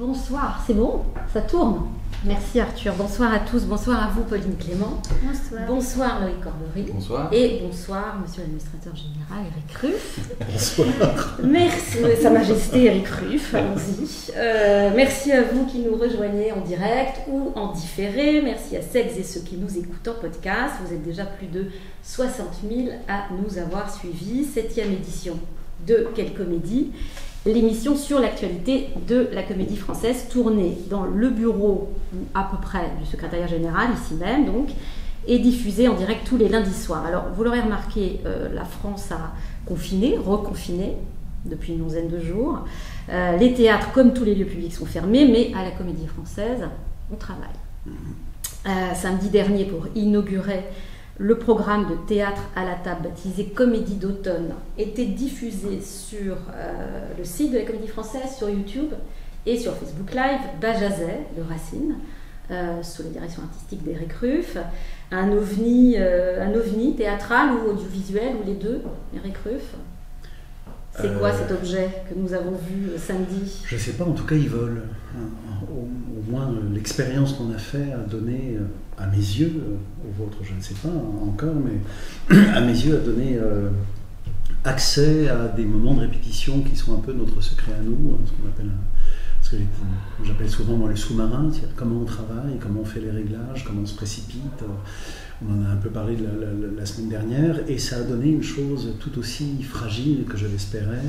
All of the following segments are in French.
Bonsoir, c'est bon? Ça tourne? Merci Arthur. Bonsoir à tous. Bonsoir à vous, Pauline Clément. Bonsoir. Bonsoir Loïc Corbery. Bonsoir. Et bonsoir, monsieur l'administrateur général Eric Ruff. Bonsoir. Merci, Sa Majesté Eric Ruff, allons-y. Euh, merci à vous qui nous rejoignez en direct ou en différé. Merci à celles et ceux qui nous écoutent en podcast. Vous êtes déjà plus de 60 000 à nous avoir suivis. Septième édition de Quelle Comédie l'émission sur l'actualité de la comédie française, tournée dans le bureau à peu près du secrétariat général, ici même donc, et diffusée en direct tous les lundis soirs. Alors, vous l'aurez remarqué, euh, la France a confiné, reconfiné depuis une onzaine de jours. Euh, les théâtres, comme tous les lieux publics, sont fermés, mais à la comédie française, on travaille. Euh, samedi dernier, pour inaugurer le programme de théâtre à la table baptisé Comédie d'automne était diffusé sur euh, le site de la Comédie Française, sur YouTube et sur Facebook Live, Bajazet de Racine, euh, sous la direction artistique d'Éric Ruff. Un ovni, euh, un ovni théâtral ou audiovisuel, ou les deux, Éric Ruff c'est quoi cet objet que nous avons vu samedi? Je ne sais pas, en tout cas il vole. Au, moins l'expérience qu'on a fait a donné à mes yeux, euh, au vôtre je ne sais pas encore, mais à mes yeux a donné euh, accès à des moments de répétition qui sont un peu notre secret à nous, hein, ce qu'on appelle ce que j'appelle souvent moi le sous-marin, c'est-à-dire comment on travaille, comment on fait les réglages, comment on se précipite. On en a un peu parlé la, la, semaine dernière, et ça a donné une chose tout aussi fragile que je l'espérais,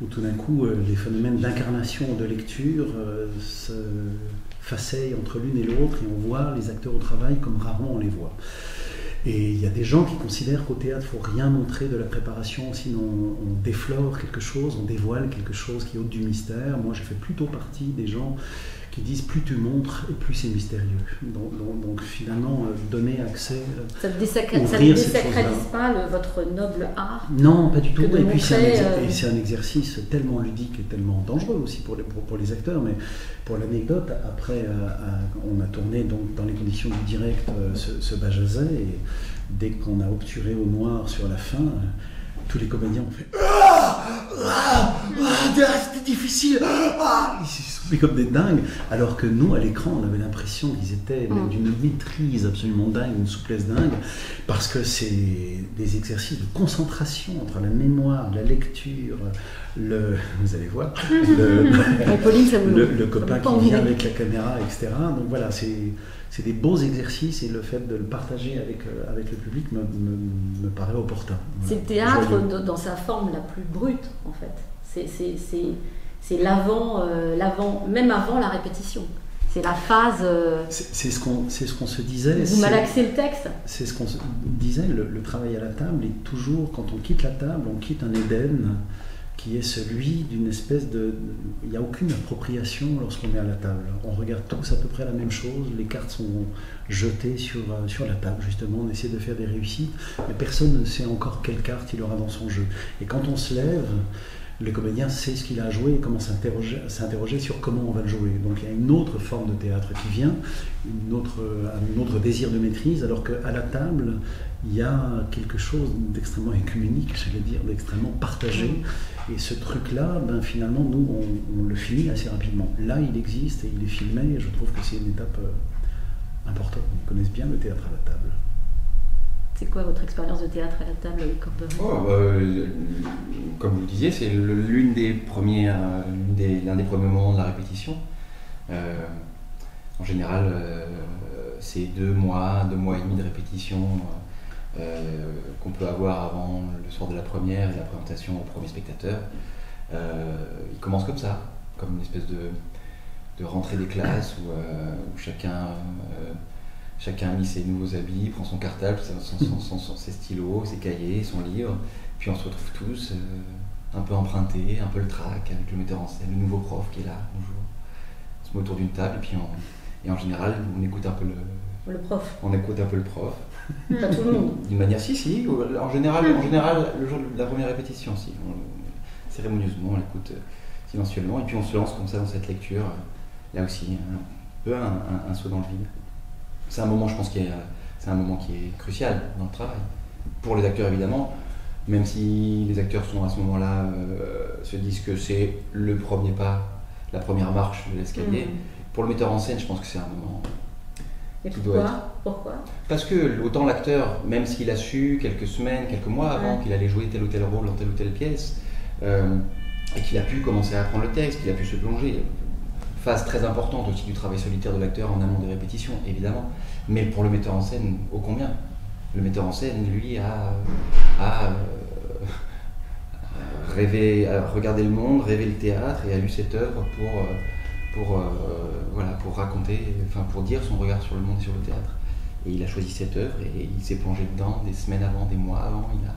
où, tout d'un coup euh, les phénomènes d'incarnation, de lecture se faceille entre l'une et l'autre et on voit les acteurs au travail comme rarement on les voit. Et il y a des gens qui considèrent qu'au théâtre, il ne faut rien montrer de la préparation, sinon on déflore quelque chose, on dévoile quelque chose qui est haute du mystère. Moi, je fais plutôt partie des gens qui disent plus tu montres et plus c'est mystérieux. Donc, finalement, euh, donner accès. Euh, ça ne désacralise pas votre noble art Non, pas du tout. Et puis euh, c'est un, exercice tellement ludique et tellement dangereux aussi pour les, pour, les acteurs. Mais pour l'anecdote, après, on a tourné donc, dans les conditions du direct ce, ce Bajazet et dès qu'on a obturé au noir sur la fin, tous les comédiens ont fait ah, ah, ah c'était difficile. Ah, ils se sont comme des dingues alors que nous à l'écran on avait l'impression qu'ils étaient mm. d'une maîtrise absolument dingue une souplesse dingue parce que c'est des exercices de concentration entre la mémoire la lecture le vous allez voir le, le copain qui vient avec la caméra etc donc voilà c'est c'est des beaux exercices et le fait de le partager avec, euh, avec le public me, me, paraît opportun. C'est le théâtre dans sa forme la plus brute, en fait. C'est l'avant, euh, l'avant, même avant la répétition. C'est la phase. Euh, c'est ce qu'on ce qu'on se disait. Vous malaxez le texte C'est ce qu'on se disait, le, le, travail à la table est toujours, quand on quitte la table, on quitte un Éden qui est celui d'une espèce de... Il n'y a aucune appropriation lorsqu'on est à la table. On regarde tous à peu près la même chose, les cartes sont jetées sur, euh, sur la table, justement, on essaie de faire des réussites, mais personne ne sait encore quelle carte il aura dans son jeu. Et quand on se lève, le comédien sait ce qu'il a à jouer et commence à s'interroger sur comment on va le jouer. Donc il y a une autre forme de théâtre qui vient, une autre, un autre désir de maîtrise, alors qu'à la table, il y a quelque chose d'extrêmement écuménique, j'allais dire, d'extrêmement partagé. Et ce truc-là, ben, finalement, nous, on, le finit assez rapidement. Là, il existe et il est filmé, et je trouve que c'est une étape euh, importante. Ils connaissent bien le théâtre à la table. C'est quoi votre expérience de théâtre à la table, Corbery oh, bah, Comme vous le disiez, c'est l'une des l'un des, premiers moments de la répétition. Euh, en général, euh, c'est deux mois, deux mois et demi de répétition euh, qu'on peut avoir avant le soir de la première et la présentation au premier spectateur. il commence comme ça, comme une espèce de, de rentrée des classes où, où chacun Chacun a mis ses nouveaux habits, prend son cartable, ses stylos, ses cahiers, son livre. Puis on se retrouve tous, euh, un peu empruntés, un peu le trac avec le metteur en scène, le nouveau prof qui est là, bonjour. On se met autour d'une table et puis et en général, on écoute un peu le, le prof. On écoute un peu le prof. Pas tout le monde. D'une manière, si, si. En général, en général, le jour de la première répétition, si. cérémonieusement, on l'écoute euh, silencieusement et puis on se lance comme ça dans cette lecture. Là aussi, un peu un saut dans le vide c'est un moment, je pense, qui est, c'est un moment qui est crucial dans le travail. Pour les acteurs, évidemment, même si les acteurs sont à ce moment-là, euh, se disent que c'est le premier pas la première marche de l'escalier. Mm. Pour le metteur en scène, je pense que c'est un moment. Et Qui pourquoi doit Pourquoi Parce que autant l'acteur, même s'il a su quelques semaines, quelques mois avant Ouais. qu'il allait jouer tel ou tel rôle dans telle ou telle pièce, euh, et qu'il a pu commencer à apprendre le texte, qu'il a pu se plonger, phase très importante aussi du travail solitaire de l'acteur en amont des répétitions, évidemment. Mais pour le metteur en scène, ô combien? Le metteur en scène, lui, a, a euh, rêvé, a regardé le monde, rêvé le théâtre et a lu cette œuvre pour, euh, pour, euh, voilà, pour raconter, enfin pour dire son regard sur le monde et sur le théâtre. Et il a choisi cette œuvre et il s'est plongé dedans des semaines avant, des mois avant. Il a,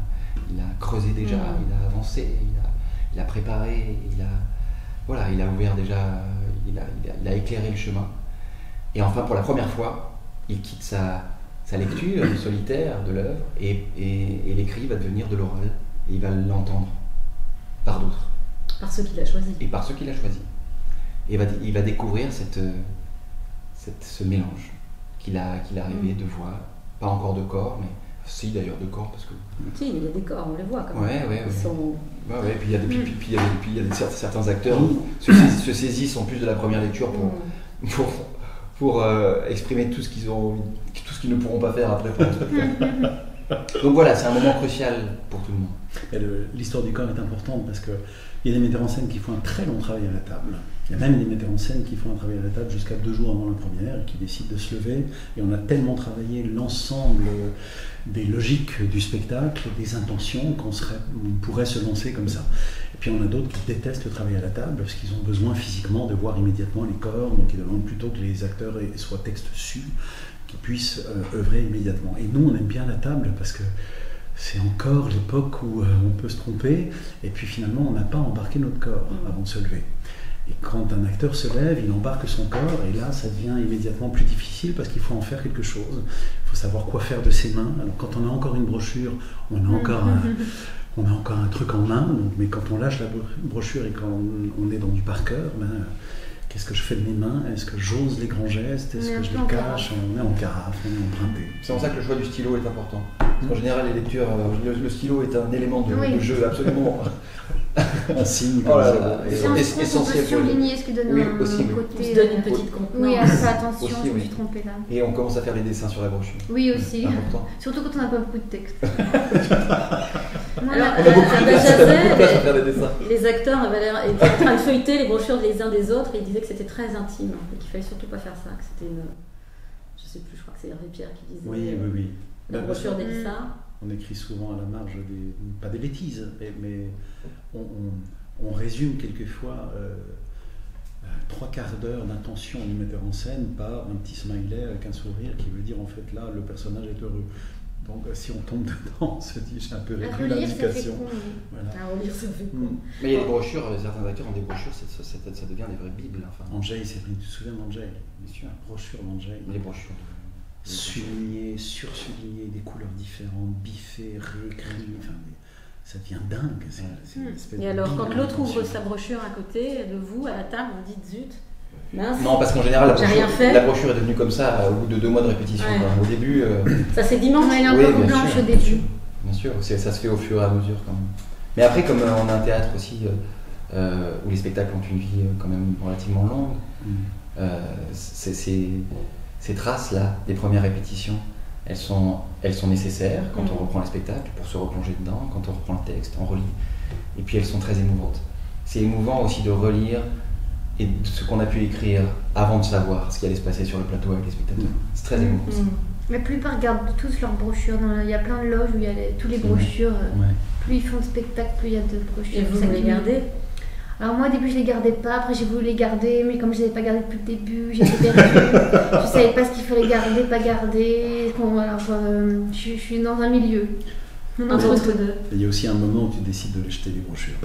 il a creusé déjà, Mhm. il a avancé, il a, il a préparé, il a, voilà, il a ouvert déjà, il a, il a- il a éclairé le chemin. Et enfin, pour la première fois, il quitte sa, sa lecture solitaire de l'œuvre et, et- et l'écrit va devenir de l'oral. Et il va l'entendre par d'autres Par ceux qu'il a choisi. et par ceux qu'il a choisis. Et va- il va découvrir cette, euh, cette- ce mélange qu'il a, qu'il a rêvé Mm. de voix, pas encore de corps, mais si d'ailleurs de corps, parce que. Si, il y a des corps, on les voit quand même. Ouais, ouais, Ils sont- Ouais, ouais, puis il y a des, puis, Mm. puis- puis puis y a des- cer- certains acteurs se, saisis- se saisissent en plus de la première lecture pour, Mm. pour, pour euh, exprimer tout ce qu'ils ont tout ce qu'ils ne pourront pas faire après pour. Donc voilà, c'est un moment crucial pour tout le monde. L'histoire du corps est importante parce qu'il y a des metteurs en scène qui font un très long travail à la table. Il y a même des metteurs en scène qui font un travail à la table jusqu'à deux jours avant la première et qui décident de se lever. Et on a tellement travaillé l'ensemble des logiques du spectacle, des intentions, qu'on pourrait se lancer comme ça. Et puis on a d'autres qui détestent le travail à la table parce qu'ils ont besoin physiquement de voir immédiatement les corps, donc ils demandent plutôt que les acteurs soient texte su, puissent euh, œuvrer immédiatement. Et nous, on aime bien la table parce que c'est encore l'époque où euh, on peut se tromper, et puis finalement, on n'a pas embarqué notre corps Mm. avant de se lever. Et quand un acteur se lève, il embarque son corps, et là, ça devient immédiatement plus difficile parce qu'il faut en faire quelque chose. Il faut savoir quoi faire de ses mains. Alors, quand on a encore une brochure, on a encore un, on a encore un truc en main, mais quand on lâche la bro- brochure et quand on, on est dans du par cœur, ben, qu'est-ce que je fais de mes mains? Est-ce que j'ose les grands gestes? Est-ce que je les en cache? On est en carafe, on est emprunté. C'est pour ça que le choix du stylo est important. Parce qu'en général, les lectures, euh, le, le stylo est un élément de, Oui. de jeu absolument Un signe Oh comme là ça. Et- essentiel peut pour surligner ce qui donne Oui, un aussi, oui. côté. On se donne une euh, petite contenance. Oui, attention, Aussi, je me oui. suis trompée là. Et on commence à faire les dessins sur la brochure. Oui, aussi. Important. Surtout quand on n'a pas beaucoup de texte. La- On a beaucoup de place, bah, on a beaucoup de place à faire des dessins. Les acteurs avaient l'air étaient en train de feuilleter les brochures les uns des autres et ils disaient que c'était très intime et qu'il fallait surtout pas faire ça, que c'était une. Je sais plus, je crois que c'est Hervé Pierre qui disait. Oui, oui, oui. La Bah, brochure Mm. d'Elissa. On écrit souvent à la marge des, pas des bêtises, mais, mais on, on- on résume quelquefois euh, euh, trois quarts d'heure d'intention du metteur en scène par un petit smiley avec un sourire qui veut dire en fait là le personnage est heureux. Donc euh, si on tombe dedans, on se dit j'ai un peu ça fait l'indication. con. oui. Voilà. À relire, ça fait Mm. con. Mais il y a des brochures, euh, certains acteurs ont des brochures, ça, ça- ça devient des vraies bibles. Enfin, Angèle, c'est vrai, tu te souviens d'Angèle bien sûr. Brochure d'Angèle. Les brochures. de- de- Souligné, sursurligné, des couleurs différentes, biffé, réécrit, enfin, ça devient dingue. c'est- c'est une Mm. espèce Et de alors, quand l'autre ouvre sa brochure à côté de vous, à la table, vous dites zut, mince, Non, parce qu'en général, la brochure, la est devenue comme ça euh, au bout de deux mois de répétition. Ouais. Au début, euh, ça c'est dimanche. Elle est Oui, encore bien blanche au bien sûr. début. bien sûr, ça se fait au fur et à mesure quand même. Mais après, comme euh, on a un théâtre aussi euh, euh, où les spectacles ont une vie euh, quand même relativement longue, Mm. euh, ces traces-là, des premières répétitions, elles sont, elles sont nécessaires quand on Mhm. reprend les spectacles pour se replonger dedans, quand on reprend le texte, on relit. Et puis elles sont très émouvantes. C'est émouvant aussi de relire et de ce qu'on a pu écrire avant de savoir ce qui allait se passer sur le plateau avec les spectateurs. C'est très émouvant. ça. Mm. La plupart gardent tous leurs brochures. Il y a plein de loges où il y a les- tous les brochures. euh, Ouais. Plus ils font de spectacles, plus il y a de brochures. Et vous, vous les gardez? Alors moi au début je les gardais pas, après j'ai voulu les garder, mais comme je les avais pas gardés depuis le début, j'étais perdue. je savais pas ce qu'il fallait garder, pas garder. Bon, alors euh, je, je suis dans un milieu. Entre deux. Il y a aussi un moment où tu décides de jeter les brochures.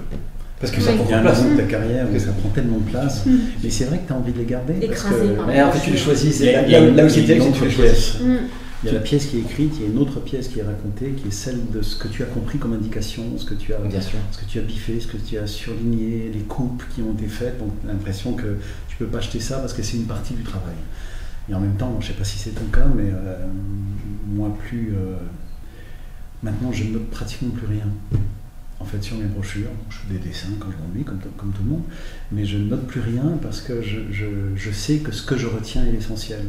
Parce que ça Oui. prend un place. moment de ta carrière où ça prend tellement de place. Mm. Mais c'est vrai que tu as envie de les garder. parce Écrasé que- en fait, tu les choisis. Il C'est y a- là, là- où que tu les choisis. pièce. Mm. Il y a la pièce qui est écrite, il y a une autre pièce qui est racontée, qui est celle de ce que tu as compris comme indication, ce que tu as, Bien sûr. ce que tu as biffé, ce que tu as surligné, les coupes qui ont été faites. Donc l'impression que tu peux pas acheter ça parce que c'est une partie du travail. Et en même temps, je sais pas si c'est ton cas, mais euh, moi plus. euh, maintenant, je ne note pratiquement plus rien. En fait sur mes brochures. Je fais des dessins quand je m'ennuie, comme, comme, tout le monde, mais je ne note plus rien parce que je, je, je sais que ce que je retiens est l'essentiel.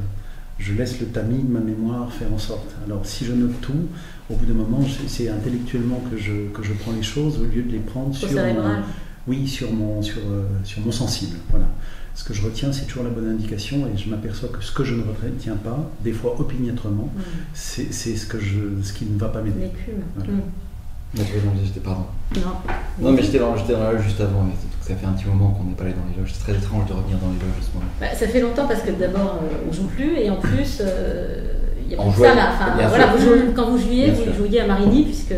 Je laisse le tamis de ma mémoire faire en sorte. Alors si je note tout, au bout d'un moment, c'est intellectuellement que je, que je prends les choses au lieu de les prendre sur mon, oui, sur mon, sur, euh, sur mon sensible. Voilà. Ce que je retiens, c'est toujours la bonne indication et je m'aperçois que ce que je ne retiens pas, des fois opiniâtrement, mm. c'est ce, que je, ce qui ne va pas m'aider. L'écume. Voilà. Non. Non, mais j'étais dans, dans, la loge juste avant. ça fait un petit moment qu'on n'est pas allé dans les loges. C'est très étrange de revenir dans les loges à ce moment. Bah, ça fait longtemps parce que d'abord, euh, on joue plus et en plus, euh, il y a plus ça là. Enfin, voilà, vous jouez, quand vous jouiez, vous jouiez à Marigny puisque.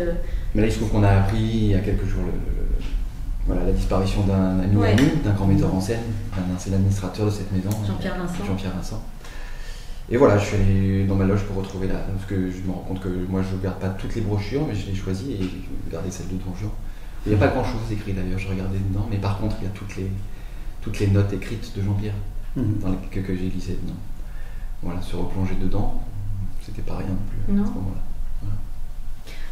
Mais là, il se trouve qu'on a appris il y a quelques jours le, voilà, la disparition d'un ami d'un grand metteur en scène. C'est l'administrateur de cette maison. Jean-Pierre Vincent. Jean-Pierre Vincent. Et voilà, je suis allé dans ma loge pour retrouver la. Parce que je me rends compte que moi je ne garde pas toutes les brochures, mais je l'ai choisi et j'ai gardé celle de Donjon. Il n'y a pas grand chose écrit d'ailleurs, je regardais dedans, mais par contre il y a toutes les, toutes les notes écrites de Jean-Pierre mhm. que, que j'ai glissées dedans. Voilà, se replonger dedans, c'était pas rien non plus à ce moment-là.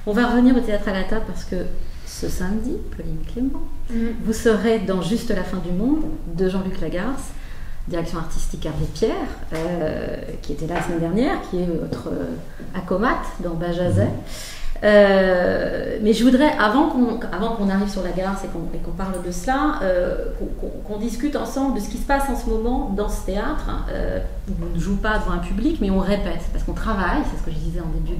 On va revenir au théâtre à la table parce que ce samedi, Pauline Clément, mm. vous serez dans Juste la fin du monde de Jean-Luc Lagarce, direction artistique Hervé Pierre, euh, qui était là la semaine dernière, qui est votre acomate dans Bajazet. Euh, mais je voudrais, avant qu'on arrive sur la gare et qu'on parle de cela, euh, qu'on discute ensemble de ce qui se passe en ce moment dans ce théâtre. Euh, on ne joue pas devant un public, mais on répète, parce qu'on travaille, c'est ce que je disais en début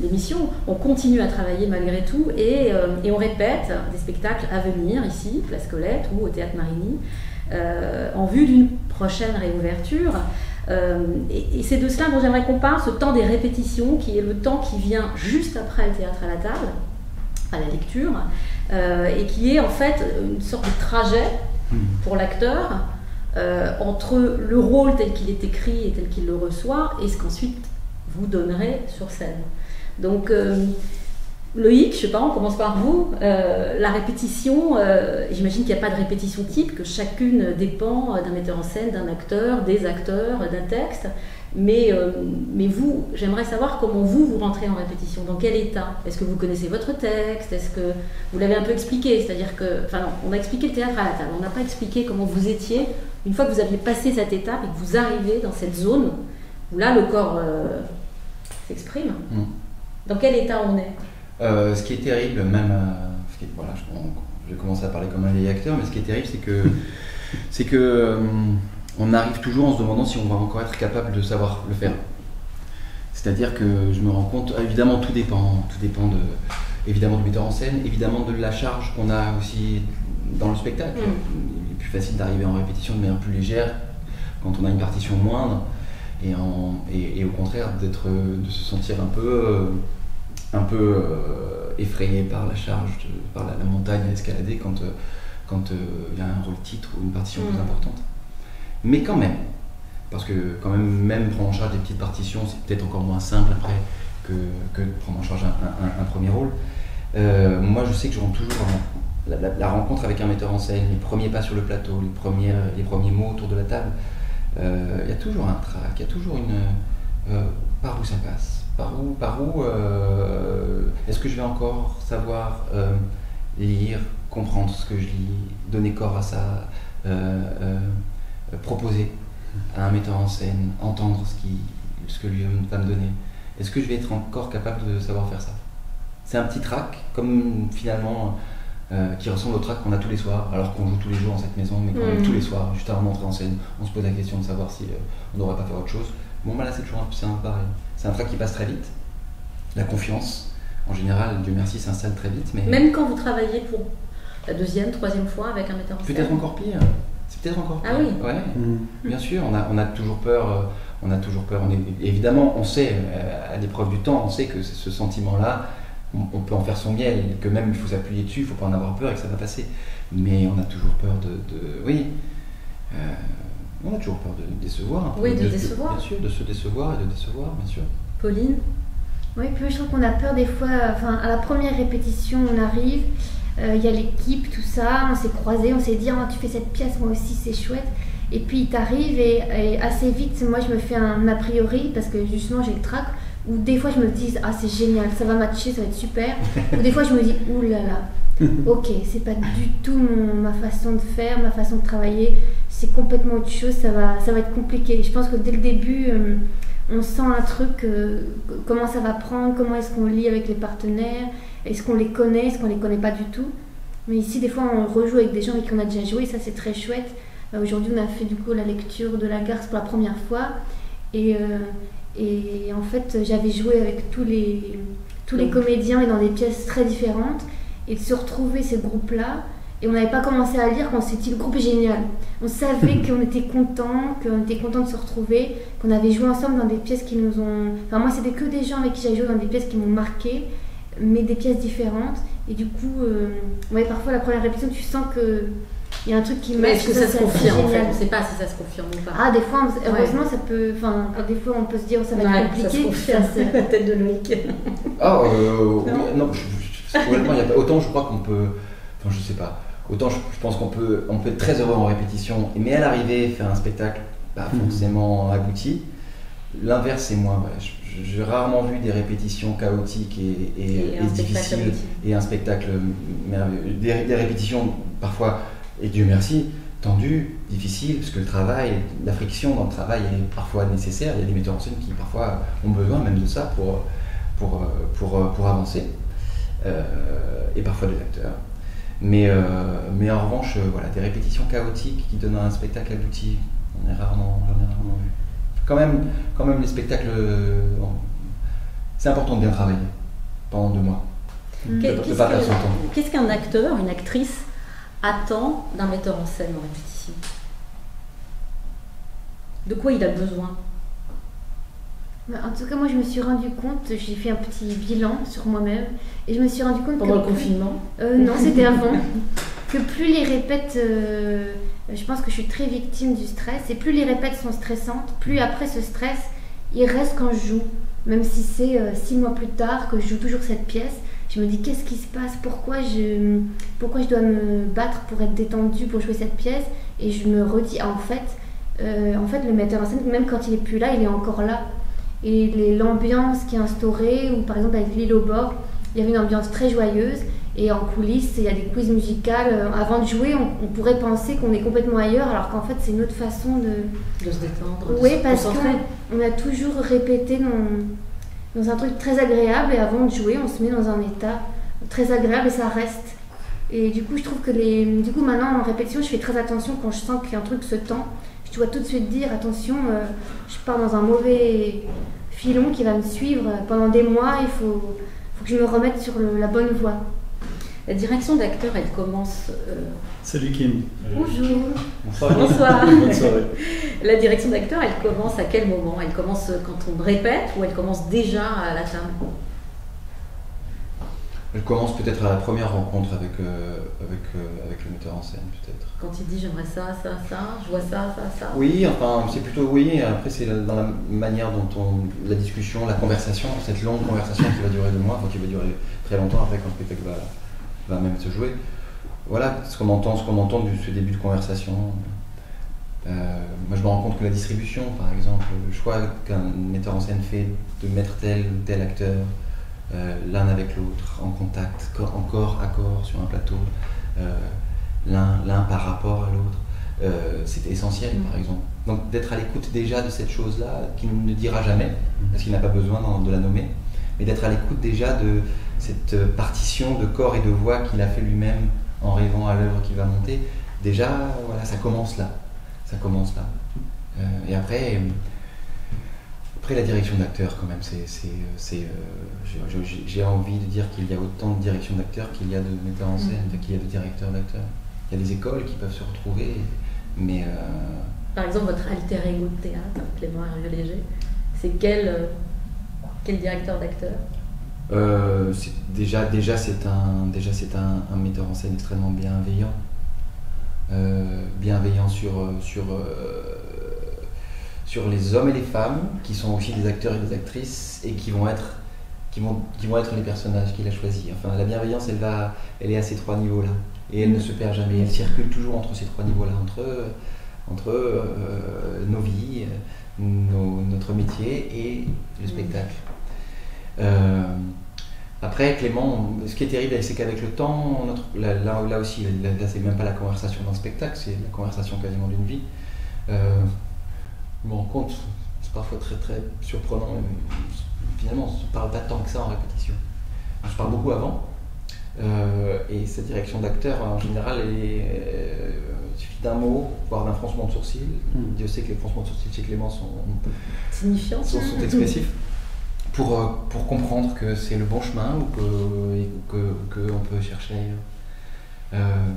d'émission, on continue à travailler malgré tout, et, et, on répète des spectacles à venir ici, Place Colette ou au Théâtre Marigny, en vue d'une prochaine réouverture. Euh, et, c'est de cela dont j'aimerais qu'on parle, ce temps des répétitions, qui est le temps qui vient juste après le théâtre à la table, à la lecture, euh, et qui est en fait une sorte de trajet hmm. pour l'acteur euh, entre le rôle tel qu'il est écrit et tel qu'il le reçoit, et ce qu'ensuite vous donnerez sur scène. Donc Loïc, je sais pas, on commence par vous. Euh, la répétition, euh, j'imagine qu'il n'y a pas de répétition type, que chacune dépend d'un metteur en scène, d'un acteur, des acteurs, d'un texte. Mais, euh, mais vous, j'aimerais savoir comment vous, vous rentrez en répétition, dans quel état? Est-ce que vous connaissez votre texte? Est-ce que vous l'avez un peu expliqué? C'est-à-dire que, enfin, on a expliqué le théâtre à la table, on n'a pas expliqué comment vous étiez une fois que vous aviez passé cette étape et que vous arrivez dans cette zone où là, le corps s'exprime. Mm. Dans quel état on est? euh, ce qui est terrible, même, euh, voilà, je, vais commencer à parler comme un vieil acteur, mais ce qui est terrible, c'est que, c'est que euh, on arrive toujours en se demandant si on va encore être capable de savoir le faire. C'est-à-dire que je me rends compte, évidemment, tout dépend, tout dépend de, évidemment du metteur en scène, évidemment de la charge qu'on a aussi dans le spectacle. Mm. Il est plus facile d'arriver en répétition de manière plus légère quand on a une partition moindre, et, en, et, au contraire d'être, de se sentir un peu un peu euh, effrayé par la charge, par la, montagne à escalader quand euh, quand euh, il y a un rôle titre ou une partition plus mm. importante. Mais quand même, parce que quand même, même prendre en charge des petites partitions, c'est peut-être encore moins simple après que, que prendre en charge un, premier rôle. moi, je sais que je rentre toujours la, rencontre avec un metteur en scène, les premiers pas sur le plateau, les premiers, les premiers mots autour de la table. Il y a toujours un trac, il y a toujours une par où ça passe par où, par où euh, est-ce que je vais encore savoir euh, lire, comprendre ce que je lis, donner corps à ça, euh, proposer à un metteur en scène, entendre ce, qui, ce que lui va me donner? Est-ce que je vais être encore capable de savoir faire ça? C'est un petit trac, comme finalement qui ressemble au track qu'on a tous les soirs, alors qu'on joue tous les jours dans cette maison, mais quand même mmh. tous les soirs, juste avant d'entrer en scène, on se pose la question de savoir si on n'aurait pas fait autre chose. Bon, bah là, c'est toujours un, un pareil. C'est un track qui passe très vite. La confiance, en général, Dieu merci, s'installe très vite. Mais... Même quand vous travaillez pour la deuxième, troisième fois avec un metteur en scène Peut-être encore pire. C'est peut-être encore pire. Ah oui Ouais, mmh. bien sûr. On a, on a toujours peur. Euh, on a toujours peur. On est, évidemment, on sait, euh, à l'épreuve du temps, on sait que ce sentiment-là, on, peut en faire son miel, que même il faut s'appuyer dessus, il ne faut pas en avoir peur et que ça va passer. Mais on a toujours peur de. oui. Euh, on a toujours peur de décevoir. Oui, de, décevoir. bien sûr, de se décevoir et de décevoir, bien sûr. Pauline? Oui, puis je trouve qu'on a peur des fois, enfin, à la première répétition, on arrive, euh, il y a l'équipe, tout ça, on s'est croisés, on s'est dit, oh, tu fais cette pièce, moi aussi, c'est chouette. Et puis tu arrives et, assez vite, moi je me fais un a priori parce que justement j'ai le trac. Ou des fois je me dis, ah c'est génial, ça va matcher, ça va être super. Ou des fois je me dis, oulala, ok, c'est pas du tout mon- ma façon de faire, ma façon de travailler, c'est complètement autre chose, ça va, ça va être compliqué. Je pense que dès le début, euh, on sent un truc, euh, comment ça va prendre, comment est-ce qu'on lit avec les partenaires, est-ce qu'on les connaît, est-ce qu'on les connaît pas du tout. Mais ici, des fois, on rejoue avec des gens avec qui on a déjà joué, ça c'est très chouette. Euh, Aujourd'hui, on a fait du coup la lecture de la garce pour la première fois. Et, euh, et en fait, j'avais joué avec tous les, tous les Donc. comédiens et dans des pièces très différentes. Et de se retrouver ces groupes-là, et on n'avait pas commencé à lire quand on s'est dit le groupe est génial. On savait qu'on était content, qu'on était content de se retrouver, qu'on avait joué ensemble dans des pièces qui nous ont. Enfin, moi, c'était que des gens avec qui j'avais joué dans des pièces qui m'ont marqué, mais des pièces différentes. Et du coup, euh, ouais, parfois la première répétition, tu sens que il y a un truc qui match. est-ce que ça, ça se confirme en fait? Génial. On ne sait pas si ça se confirme ou pas. Ah, des fois, on- heureusement, ça peut. Enfin, des fois, on peut se dire ça va être Ouais, compliqué. ça se confirme. ça se- la tête de Loïc. Ah, euh, oui, Non. non, je- je- y a pas- autant je crois qu'on peut. Enfin, je sais pas. Autant je, je pense qu'on peut, on peut être très heureux en répétition, mais à l'arrivée, faire un spectacle pas Mhm. forcément abouti. L'inverse, c'est moins vrai. Je- J'ai rarement vu des répétitions chaotiques et, et- Et et un spectacle difficiles et un spectacle merveilleux. Des, des répétitions parfois, et Dieu merci, tendues, difficiles, parce que le travail, la friction dans le travail est parfois nécessaire. Il y a des metteurs en scène qui parfois ont besoin même de ça pour, pour, euh, pour, euh, pour avancer, Euh, et parfois des acteurs. Mais, euh, mais en revanche, voilà, des répétitions chaotiques qui donnent un spectacle abouti, j'en ai rarement, j'en ai rarement vu. Quand même, quand même les spectacles, bon, c'est important de bien travailler pendant deux mois. Qu'est-ce qu'un acteur, une actrice attend d'un metteur en scène en répétition De quoi il a besoin? Bah, En tout cas, moi, je me suis rendu compte, j'ai fait un petit bilan sur moi-même, et je me suis rendu compte pendant que le confinement? Euh, non, c'était avant. que plus les répètes, euh, je pense que je suis très victime du stress, et plus les répètes sont stressantes, plus après ce stress, il reste quand je joue. Même si c'est euh, six mois plus tard que je joue toujours cette pièce, je me dis qu'est-ce qui se passe, pourquoi je, pourquoi je dois me battre pour être détendue pour jouer cette pièce, et je me redis ah, en fait, euh, en fait le metteur en scène, même quand il est plus là, il est encore là. Et l'ambiance qui est instaurée, ou par exemple avec l'île au bord, il y avait une ambiance très joyeuse. Et en coulisses, il y a des quiz musicales. Euh, Avant de jouer, on, on pourrait penser qu'on est complètement ailleurs, alors qu'en fait, c'est une autre façon de. de se détendre, Oui, parce qu'on a toujours répété dans, dans un truc très agréable, et avant de jouer, on se met dans un état très agréable et ça reste. Et du coup, je trouve que les. Du coup, maintenant, en répétition, je fais très attention quand je sens qu'un truc se tend. Je dois tout de suite dire attention, euh, je pars dans un mauvais filon qui va me suivre pendant des mois, il faut, faut que je me remette sur la bonne voie. La direction d'acteur, elle commence. euh, Salut Kim. Bonjour. Bonsoir. Bonsoir. Bonne soirée. La direction d'acteur, elle commence à quel moment? Elle commence quand on répète ou elle commence déjà à la table Je commence peut-être à la première rencontre avec, euh, avec, euh, avec le metteur en scène, peut-être. Quand il dit j'aimerais ça, ça, ça, je vois ça, ça, ça? Oui, enfin, c'est plutôt oui. Après, c'est dans la manière dont on. la discussion, la conversation, cette longue conversation qui va durer deux mois, enfin, qui va durer très longtemps après quand le spectacle va, va même se jouer. Voilà ce qu'on entend, ce qu'on entend de ce début de conversation. Euh, moi, je me rends compte que la distribution, par exemple, le choix qu'un metteur en scène fait de mettre tel ou tel acteur euh, l'un avec l'autre, en contact, corps, en corps à corps sur un plateau, euh, l'un par rapport à l'autre, c'est essentiel, Mm. par exemple. Donc, d'être à l'écoute déjà de cette chose-là, qu'il ne dira jamais, parce qu'il n'a pas besoin de la nommer, mais d'être à l'écoute déjà de cette euh, partition de corps et de voix qu'il a fait lui-même en rêvant à l'œuvre qui va monter. Déjà, voilà, ça commence là. Ça commence là. Euh, et après, après la direction d'acteur, quand même, c'est, c'est, euh, c'est, j'ai- envie de dire qu'il y a autant de direction d'acteur qu'il y a de metteurs en scène, Mhm. qu'il y a de directeurs d'acteurs. Il y a des écoles qui peuvent se retrouver, mais euh, Par exemple, votre alter ego de théâtre, Clément Hervieux-Léger, c'est quel, quel directeur d'acteur? Euh, déjà, déjà c'est un, déjà c'est un, metteur en scène extrêmement bienveillant, Euh, bienveillant sur sur euh, sur les hommes et les femmes qui sont aussi des acteurs et des actrices et qui vont être qui vont qui vont être les personnages qu'il a choisis. Enfin, la bienveillance, elle va, elle est à ces trois niveaux là et elle ne se perd jamais. Elle circule toujours entre ces trois niveaux là, entre entre nos vies, notre métier et le spectacle. Euh, Après, Clément, ce qui est terrible, c'est qu'avec le temps, notre, là, là, là, aussi, là, là c'est même pas la conversation d'un spectacle, c'est la conversation quasiment d'une vie. Euh, je me rends compte, c'est parfois très très surprenant, finalement, on ne parle pas tant que ça en répétition. Je parle beaucoup avant, euh, et cette direction d'acteur, en général, est, euh, il suffit d'un mot, voire d'un froncement de sourcil. Mm. Dieu sait que les froncements de sourcil chez Clément sont, sont, sont expressifs. Pour, euh, pour comprendre que c'est le bon chemin ou que, que, que peut chercher ailleurs. Euh,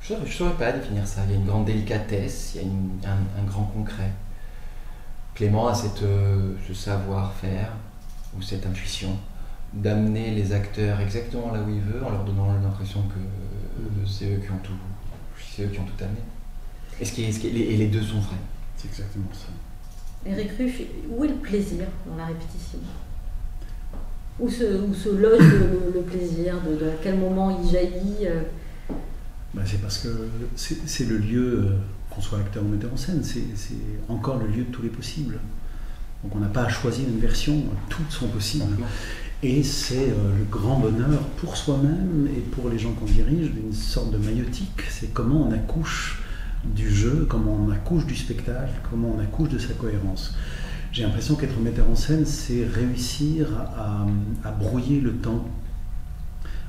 je ne saurais pas définir ça. Il y a une grande délicatesse, il y a un, un grand concret. Clément a cette, euh, ce savoir-faire ou cette intuition d'amener les acteurs exactement là où il veut en leur donnant l'impression que euh, c'est eux qui ont tout, c'est eux qui ont tout amené. Et, ce qui est- ce qui et les deux sont vrais. C'est exactement ça. Eric Ruff, où est le plaisir dans la répétition? Où se, où se loge le, le plaisir? De, de à quel moment il jaillit euh, Bah, c'est parce que c'est le lieu, euh, qu'on soit acteur ou metteur en scène, c'est encore le lieu de tous les possibles. Donc on n'a pas à choisir une version, toutes sont possibles. Et c'est euh, le grand bonheur pour soi-même et pour les gens qu'on dirige d'une sorte de maïotique. C'est comment on accouche du jeu, comment on accouche du spectacle, comment on accouche de sa cohérence. J'ai l'impression qu'être metteur en scène, c'est réussir à, à brouiller le temps,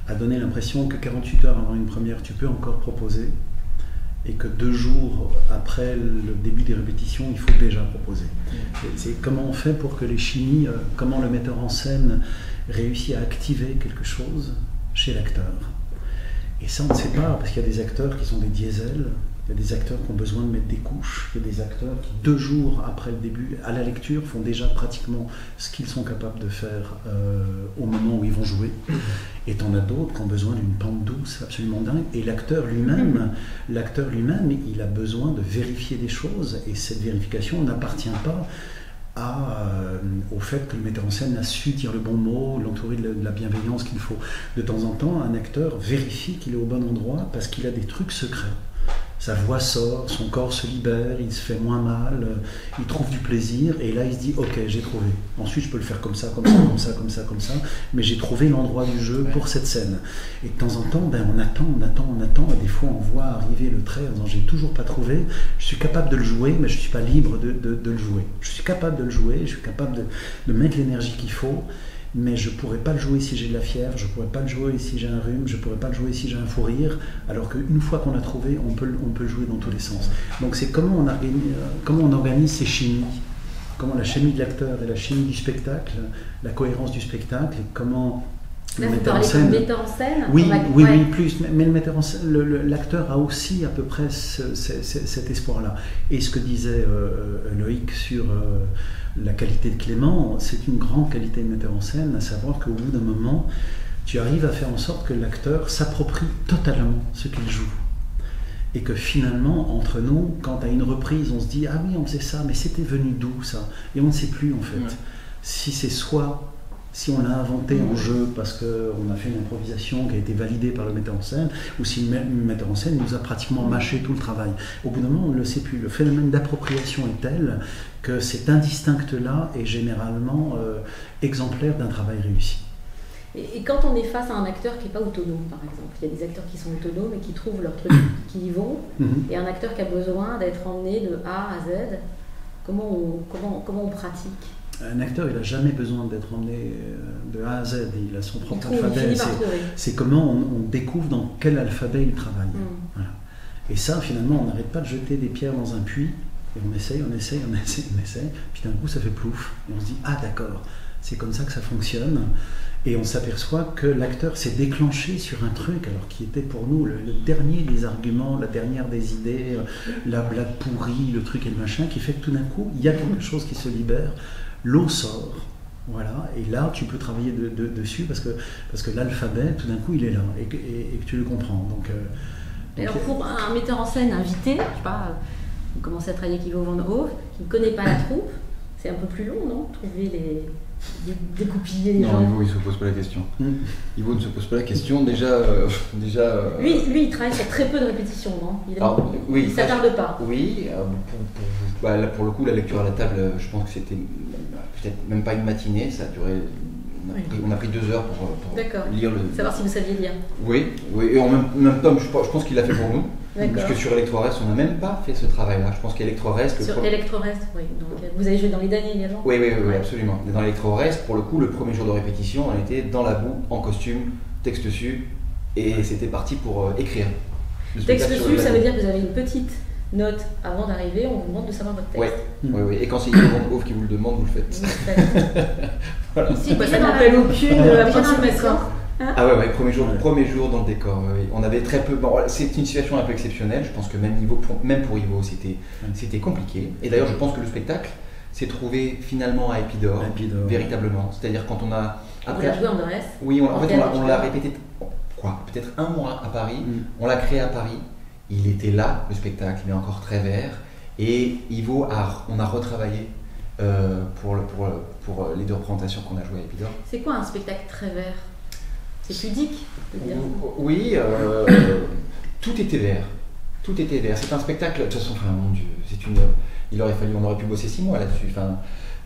à donner l'impression que 48 heures avant une première, tu peux encore proposer, et que deux jours après le début des répétitions, il faut déjà proposer. C'est- C'est comment on fait pour que les chimies, euh, comment le metteur en scène réussit à activer quelque chose chez l'acteur. Et ça, on ne sait pas, parce qu'il y a des acteurs qui sont des diesels, il y a des acteurs qui ont besoin de mettre des couches, il y a des acteurs qui, deux jours après le début, à la lecture, font déjà pratiquement ce qu'ils sont capables de faire euh, au moment où ils vont jouer. Et t'en as d'autres qui ont besoin d'une pente douce absolument dingue. Et l'acteur lui-même, l'acteur lui-même, il a besoin de vérifier des choses, et cette vérification n'appartient pas euh, au fait que le metteur en scène a su dire le bon mot, l'entourer de la bienveillance qu'il faut. De temps en temps, un acteur vérifie qu'il est au bon endroit parce qu'il a des trucs secrets. Sa voix sort, son corps se libère, il se fait moins mal, euh, il trouve du plaisir, et là il se dit Ok, j'ai trouvé. Ensuite, je peux le faire comme ça, comme ça, comme ça, comme ça, comme ça, mais j'ai trouvé l'endroit du jeu pour cette scène. Et de temps en temps, ben, on attend, on attend, on attend, et des fois on voit arriver le trait en disant J'ai toujours pas trouvé, je suis capable de le jouer, mais je suis pas libre de, de- de le jouer. Je suis capable de le jouer, je suis capable de, de mettre l'énergie qu'il faut, mais je pourrais pas le jouer si j'ai de la fièvre, je pourrais pas le jouer si j'ai un rhume, je pourrais pas le jouer si j'ai un fou rire, alors qu'une fois qu'on l'a trouvé, on peut, on peut le jouer dans tous les sens. Donc c'est comment on organise, euh, comment on organise ces chimies, comment la chimie de l'acteur et la chimie du spectacle, la cohérence du spectacle, et comment le Là, vous metteur en parlez scène- metteur en scène oui, oui, ouais. oui, plus. Mais, le metteur en scène, le- le- l'acteur a aussi à peu près ce- ce- ce- cet espoir-là. Et ce que disait euh, Loïc sur euh, la qualité de Clément, c'est une grande qualité de metteur en scène, à savoir qu'au bout d'un moment, tu arrives à faire en sorte que l'acteur s'approprie totalement ce qu'il joue. Et que finalement, entre nous, quand à une reprise, on se dit Ah oui, on faisait ça, mais c'était venu d'où ça? Et on ne sait plus en fait. Ouais. Si c'est soit si on l'a inventé en jeu parce qu'on a fait une improvisation qui a été validée par le metteur en scène, ou si le me- metteur en scène nous a pratiquement mâché tout le travail. Au bout d'un moment, on ne le sait plus. Le phénomène d'appropriation est tel que cet indistinct-là est généralement euh, exemplaire d'un travail réussi. Et, et quand on est face à un acteur qui n'est pas autonome, par exemple, il y a des acteurs qui sont autonomes et qui trouvent leur truc, qui y vont, Mhm. et un acteur qui a besoin d'être emmené de A à Z, comment on, comment, comment on pratique? Un acteur, il n'a jamais besoin d'être emmené euh, de A à Z. Il a son propre trouve, alphabet. C'est- comment on, on découvre dans quel alphabet il travaille. Mm. Voilà. Et ça, finalement, on n'arrête pas de jeter des pierres dans un puits, et on essaye, on essaye, on essaye, on essaye, puis d'un coup, ça fait plouf, et on se dit, ah d'accord, c'est comme ça que ça fonctionne. Et on s'aperçoit que l'acteur s'est déclenché sur un truc, alors qui était pour nous le, le dernier des arguments, la dernière des idées, euh, la blague pourrie, le truc et le machin, qui fait que tout d'un coup, il y a quelque chose qui se libère, l'eau sort. Voilà, et là tu peux travailler de- de- dessus parce que, parce que l'alphabet, tout d'un coup, il est là et que, et- et que tu le comprends. Donc, euh, donc, Alors pour un metteur en scène invité, je sais pas, vous commencez à travailler avec Ivo Van Hove, qui ne connaît pas la troupe, c'est un peu plus long, non Trouver les. dé- découpiller les Non, gens. Ivo, il se pose pas la question. Mm. Ivo ne se pose pas la question. Déjà, euh, déjà. euh, Lui, lui, il travaille sur très peu de répétitions, non Il il s'attarde pas. Oui, euh, pour, pour- bah, là, pour le coup, la lecture à la table, euh, je pense que c'était euh, peut-être même pas une matinée, ça a duré on a, Oui. pris, on a pris deux heures pour, lire le. Savoir si vous saviez lire. Oui, oui, et en même, même temps, je, pense- je pense qu'il l'a fait pour nous. Parce que sur ElectroRest, on n'a même pas fait ce travail-là. Je pense qu'ElectroRest, le Sur pro- ElectroRest, oui. Donc, euh, vous avez joué dans les derniers également Oui, oui, oui, oui, absolument. Et dans l'ElectroRest, pour le coup, le premier jour de répétition, on était dans la boue, en costume, texte dessus, et c'était parti pour euh, écrire. Texte dessus, ça veut dire que vous avez une petite note avant d'arriver, on vous demande de savoir votre texte. Ouais, Mm. oui, oui. Et quand c'est Yvonne Hoff qui vous le demande, vous le faites. Vous le faites. Voilà. C'est Moi, déjà ça la- n'appelle aucune Déjà dans le approximation. décor. Ah ouais, ouais, premier jour, Ouais. premier jour dans le décor. oui. On avait très peu. Bon, c'est une situation un peu exceptionnelle. Je pense que même niveau, pour, même pour Ivo, c'était, c'était compliqué. Et d'ailleurs, je pense que le spectacle s'est trouvé finalement à Épidore. véritablement. C'est-à-dire quand on a après, avez joué en oui, on- en en fait, on l'a- on l'a répété quoi, peut-être un mois à Paris. Mm. On l'a créé à Paris. Il était là, le spectacle. Il est encore très vert. Et Ivo a, on a retravaillé. euh, pour, le- pour, le- pour les deux représentations qu'on a jouées à Épidore. C'est quoi un spectacle très vert? C'est pudique de dire. Oui, euh, tout était vert. Tout était vert. C'est un spectacle. De toute façon, enfin, mon Dieu, c'est une. Il aurait fallu, on aurait pu bosser six mois là-dessus. Enfin,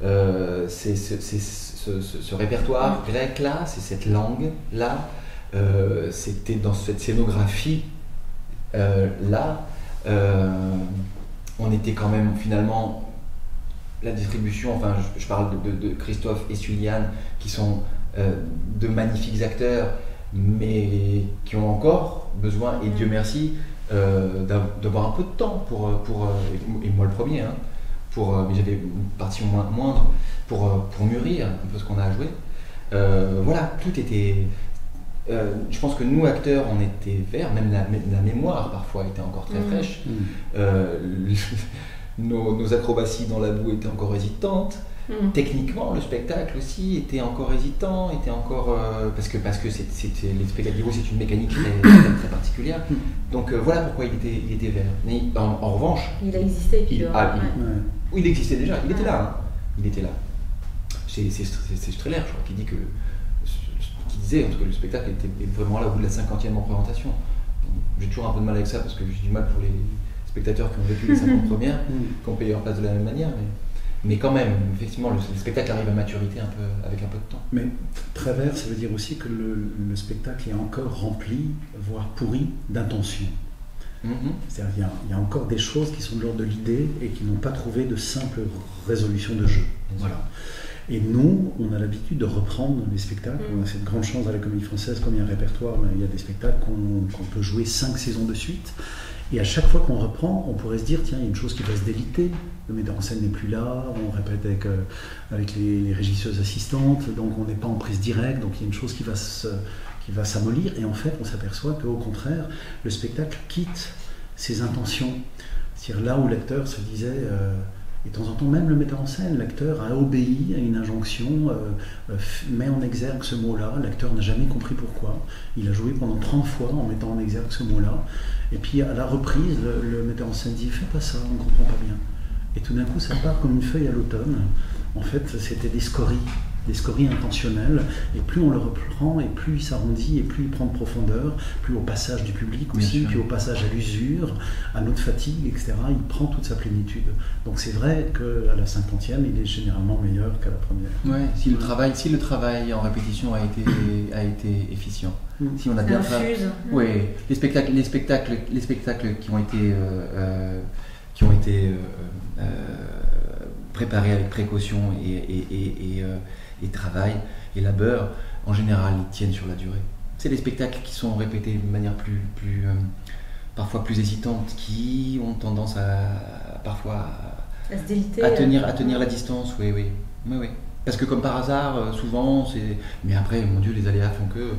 euh, c'est ce, ce- répertoire grec là, c'est cette langue là, euh, c'était dans cette scénographie euh, là. euh, on était quand même finalement la distribution. Enfin, je, je parle de, de- de Christophe et Suliane qui sont euh, de magnifiques acteurs, mais qui ont encore besoin, et Dieu merci, euh, d'av- d'avoir un peu de temps pour, euh, pour euh, et moi le premier, hein, pour, euh, mais j'avais une partie moindre, pour, euh, pour mûrir un peu ce qu'on a à jouer. Euh, voilà, tout était. Euh, je pense que nous, acteurs, on était verts, même la, mémoire parfois était encore très Mm. fraîche. Mm. Euh, nos, nos acrobaties dans la boue étaient encore hésitantes. Mhm. Techniquement, le spectacle aussi était encore hésitant, était encore euh, parce que parce que c'est- c'était les spectacles c'est une mécanique très, particulière. Donc voilà pourquoi il était il était vert. Mais en, en revanche, Il a existé, Il- ah, il- Ouais. Existait déjà, il était là, hein. il était là. C'est c'est- c'est- Strehler, je crois, qui dit que disait en tout cas le spectacle était vraiment là au bout de la cinquantième représentation. J'ai toujours un peu de mal avec ça parce que j'ai du mal pour les spectateurs qui ont vécu les 50 premières Mm. qu'on paye leur place de la même manière. Mais, mais quand même, effectivement, le, le spectacle arrive à maturité un peu, avec un peu de temps. Mais très vert, ça veut dire aussi que le, le spectacle est encore rempli, voire pourri, d'intention. Mhm. C'est-à-dire qu'il y a- il y, a encore des choses qui sont de l'ordre de l'idée et qui n'ont pas trouvé de simple résolution de jeu. Voilà. Et nous, on a l'habitude de reprendre les spectacles. Mm. On a cette grande chance à la Comédie Française, comme il y a un répertoire, mais il y a des spectacles qu'on peut jouer cinq saisons de suite. Et à chaque fois qu'on reprend, on pourrait se dire, tiens, il y a une chose qui va se déliter. Le metteur en scène n'est plus là, on répète avec, euh, avec les, les régisseuses assistantes, donc on n'est pas en prise directe, donc il y a une chose qui va se- qui va s'amollir. Et en fait, on s'aperçoit qu'au contraire, le spectacle quitte ses intentions. C'est-à-dire là où l'acteur se disait, euh, et de temps en temps même le metteur en scène, l'acteur a obéi à une injonction, euh, euh, met en exergue ce mot-là, l'acteur n'a jamais compris pourquoi. Il a joué pendant 30 fois en mettant en exergue ce mot-là. Et puis à la reprise, le, le metteur en scène dit Fais pas ça, on ne comprend pas bien. Et tout d'un coup, ça part comme une feuille à l'automne. En fait, c'était des scories, des scories intentionnelles. Et plus on le reprend, et plus il s'arrondit, et plus il prend de profondeur, plus au passage du public aussi, puis au passage à l'usure, à notre fatigue, etc. Il prend toute sa plénitude. Donc c'est vrai qu'à la cinquantième, il est généralement meilleur qu'à la première. Ouais, si le travail, si le travail en répétition a été, a été efficient, Mm. si on a bien tra- infuse. Oui, les spectacles, les spectacles, les spectacles qui ont été, euh, euh, qui ont été euh, euh, préparés avec précaution et, et, et, et, euh, et travail et labeur, en général, ils tiennent sur la durée. C'est des spectacles qui sont répétés de manière plus, plus euh, parfois plus hésitante, qui ont tendance à parfois À se déliter. à tenir, à tenir la distance, oui, oui, oui, oui. Parce que comme par hasard, euh, souvent, c'est. Mais après, mon Dieu, les aléas font que.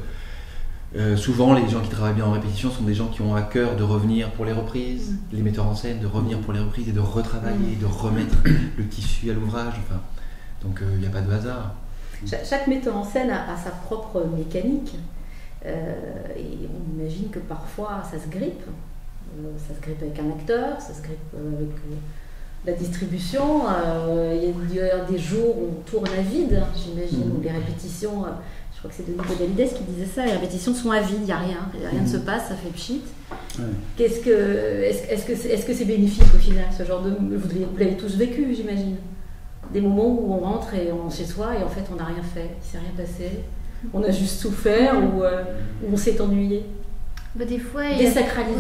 euh, souvent, les gens qui travaillent bien en répétition sont des gens qui ont à cœur de revenir pour les reprises, les metteurs en scène, de revenir pour les reprises et de retravailler, Mm. de remettre le tissu à l'ouvrage. Enfin, donc, il n'y a pas de hasard. Cha- Chaque metteur en scène a, a sa propre mécanique. Euh, et on imagine que parfois ça se grippe. Euh, ça se grippe avec un acteur, ça se grippe euh, avec la distribution. Il y a des jours où on tourne à vide, hein, j'imagine, Mhm. où les répétitions, je crois que c'est Denis Podalides qui disait ça, les répétitions sont à vide, il n'y a rien, rien ne se Mhm. passe, ça fait pchit. Ouais. Qu'est-ce que, est-ce, est-ce que c'est, est-ce que c'est bénéfique au final, ce genre de... Vous l'avez tous vécu, j'imagine? Des moments où on rentre et on chez soi et en fait on n'a rien fait, il s'est rien passé, on a juste souffert ou, euh, ou on s'est ennuyé. Bah, des fois, il y a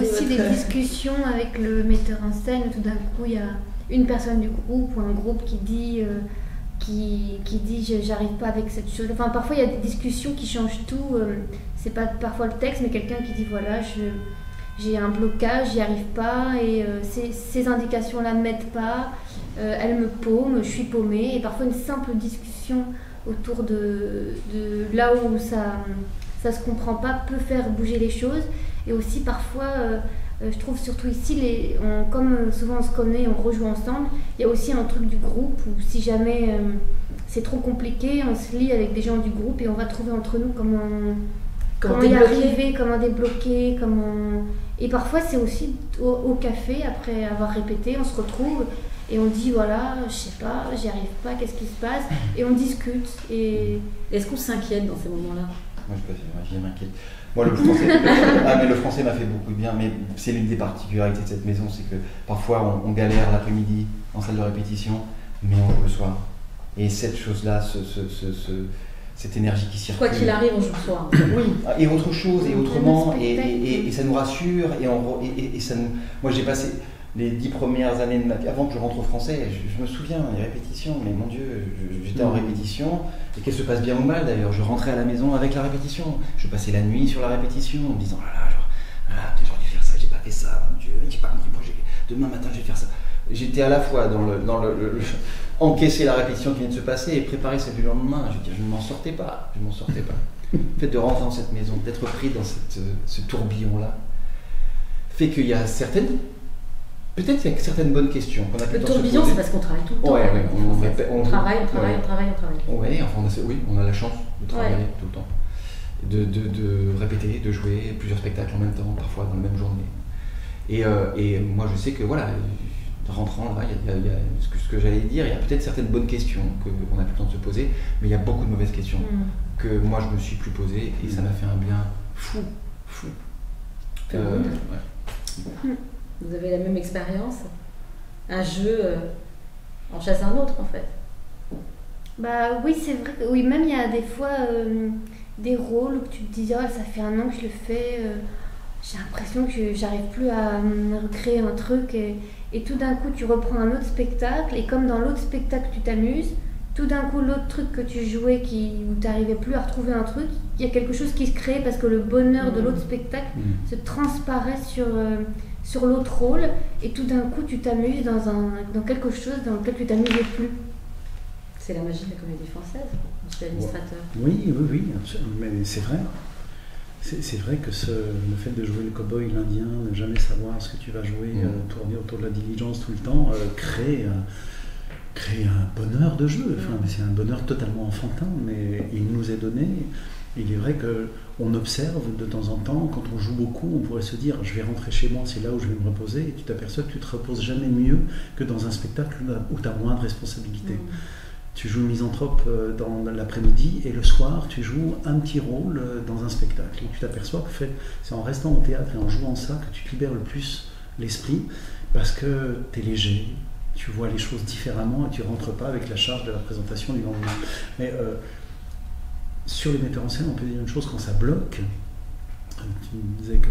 aussi des discussions avec le metteur en scène. Tout d'un coup, il y a une personne du groupe ou un groupe qui dit, euh, qui, qui dit j'arrive pas avec cette chose. Enfin, parfois, il y a des discussions qui changent tout. euh, c'est pas parfois le texte, mais quelqu'un qui dit Voilà, je, j'ai un blocage, j'y arrive pas, et euh, ces, ces indications-là ne m'aident pas, euh, elles me paument, je suis paumée. Et parfois, une simple discussion autour de, de là où ça ça se comprend pas peut faire bouger les choses et aussi parfois euh, euh, je trouve surtout ici les, on- comme souvent on se connaît on rejoue ensemble il y a aussi un truc du groupe où si jamais euh, c'est trop compliqué on se lie avec des gens du groupe et on va trouver entre nous comment comment y arriver comment débloquer comment et parfois c'est aussi au, au café après avoir répété on se retrouve et on dit voilà je sais pas j'y arrive pas qu'est-ce qui se passe? Et on discute et Est-ce qu'on s'inquiète dans ces moments-là? Moi, je m'inquiète. Moi, le français, ah, mais le français m'a fait beaucoup de bien, mais c'est l'une des particularités de cette maison, c'est que parfois on, on galère l'après-midi en salle de répétition, mais on joue le soir. Et cette chose-là, ce, ce- ce- ce- cette énergie qui circule. Quoi qu'il arrive, on joue le soir. Oui, et autre chose, et autrement, et, spectacle. et- et- et ça nous rassure, et, on re- et- et- et ça nous- Moi, j'ai passé les dix premières années de ma vie, avant que je rentre au français, je, je me souviens, les répétitions, mais mon Dieu, j'étais en Mhm. répétition, et qu'elle se passe bien ou mal d'ailleurs, je rentrais à la maison avec la répétition, je passais la nuit sur la répétition, en me disant, oh là là, genre, ah j'aurais dû faire ça, j'ai pas fait ça, mon Dieu, j'ai pas compris, demain matin, je vais faire ça. J'étais à la fois dans le, dans le, le- le- encaisser la répétition qui vient de se passer et préparer celle du lendemain. Je veux dire, je ne m'en sortais pas, je ne m'en sortais pas. Le fait de rentrer dans cette maison, d'être pris dans cette, euh, ce tourbillon-là, fait qu'il y a certaines, peut-être qu'il y a certaines bonnes questions qu'on a Le tourbillon, c'est parce qu'on travaille tout le temps. Ouais, ouais, on- travaille, on travaille, ouais. on travaille, on travaille. Ouais, enfin, on a, oui, on a la chance de travailler tout le temps. De, de- de répéter, de jouer plusieurs spectacles en même temps, parfois dans la même journée. Et, euh, et moi, je sais que, voilà, rentrant là, il y a, il y a- il y a ce que, ce que j'allais dire, il y a peut-être certaines bonnes questions qu'on a plus le temps de se poser, mais il y a beaucoup de mauvaises questions Mm. que moi, je me suis plus posées et ça m'a fait un bien fou, fou. Euh. Vous avez la même expérience Un jeu euh, en chasse un autre, en fait. Bah oui, c'est vrai. Oui, même il y a des fois euh, des rôles où tu te dis, oh, ça fait un an que je le fais, euh, j'ai l'impression que j'arrive plus à recréer un truc. Et, et tout d'un coup, tu reprends un autre spectacle, et comme dans l'autre spectacle, tu t'amuses, tout d'un coup, l'autre truc que tu jouais qui, où tu n'arrivais plus à retrouver un truc, il y a quelque chose qui se crée parce que le bonheur de Mhm. l'autre spectacle Mm. se transparaît sur, euh, sur l'autre rôle, et tout d'un coup, tu t'amuses dans, un, dans quelque chose dans lequel tu t'amusais plus. C'est la magie de la comédie française, monsieur l'administrateur. Oui, oui, oui, absolument, mais c'est vrai. C'est vrai que ce, le fait de jouer le cow-boy, l'indien, ne jamais savoir ce que tu vas jouer, Mm. euh, tourner autour de la diligence tout le temps, euh, crée, un, crée un bonheur de jeu. Enfin, Mm. c'est un bonheur totalement enfantin, mais il nous est donné. Il est vrai que on observe de temps en temps, quand on joue beaucoup, on pourrait se dire je vais rentrer chez moi, c'est là où je vais me reposer, et tu t'aperçois que tu te reposes jamais mieux que dans un spectacle où tu as moins de responsabilités. Mm. Tu joues misanthrope euh, dans l'après-midi et le soir, tu joues un petit rôle euh, dans un spectacle. Et tu t'aperçois que c'est en restant au théâtre et en jouant ça que tu te libères le plus l'esprit parce que tu es léger, tu vois les choses différemment et tu rentres pas avec la charge de la présentation du lendemain. Mais euh, sur les metteurs en scène, on peut dire une chose quand ça bloque. Tu me disais que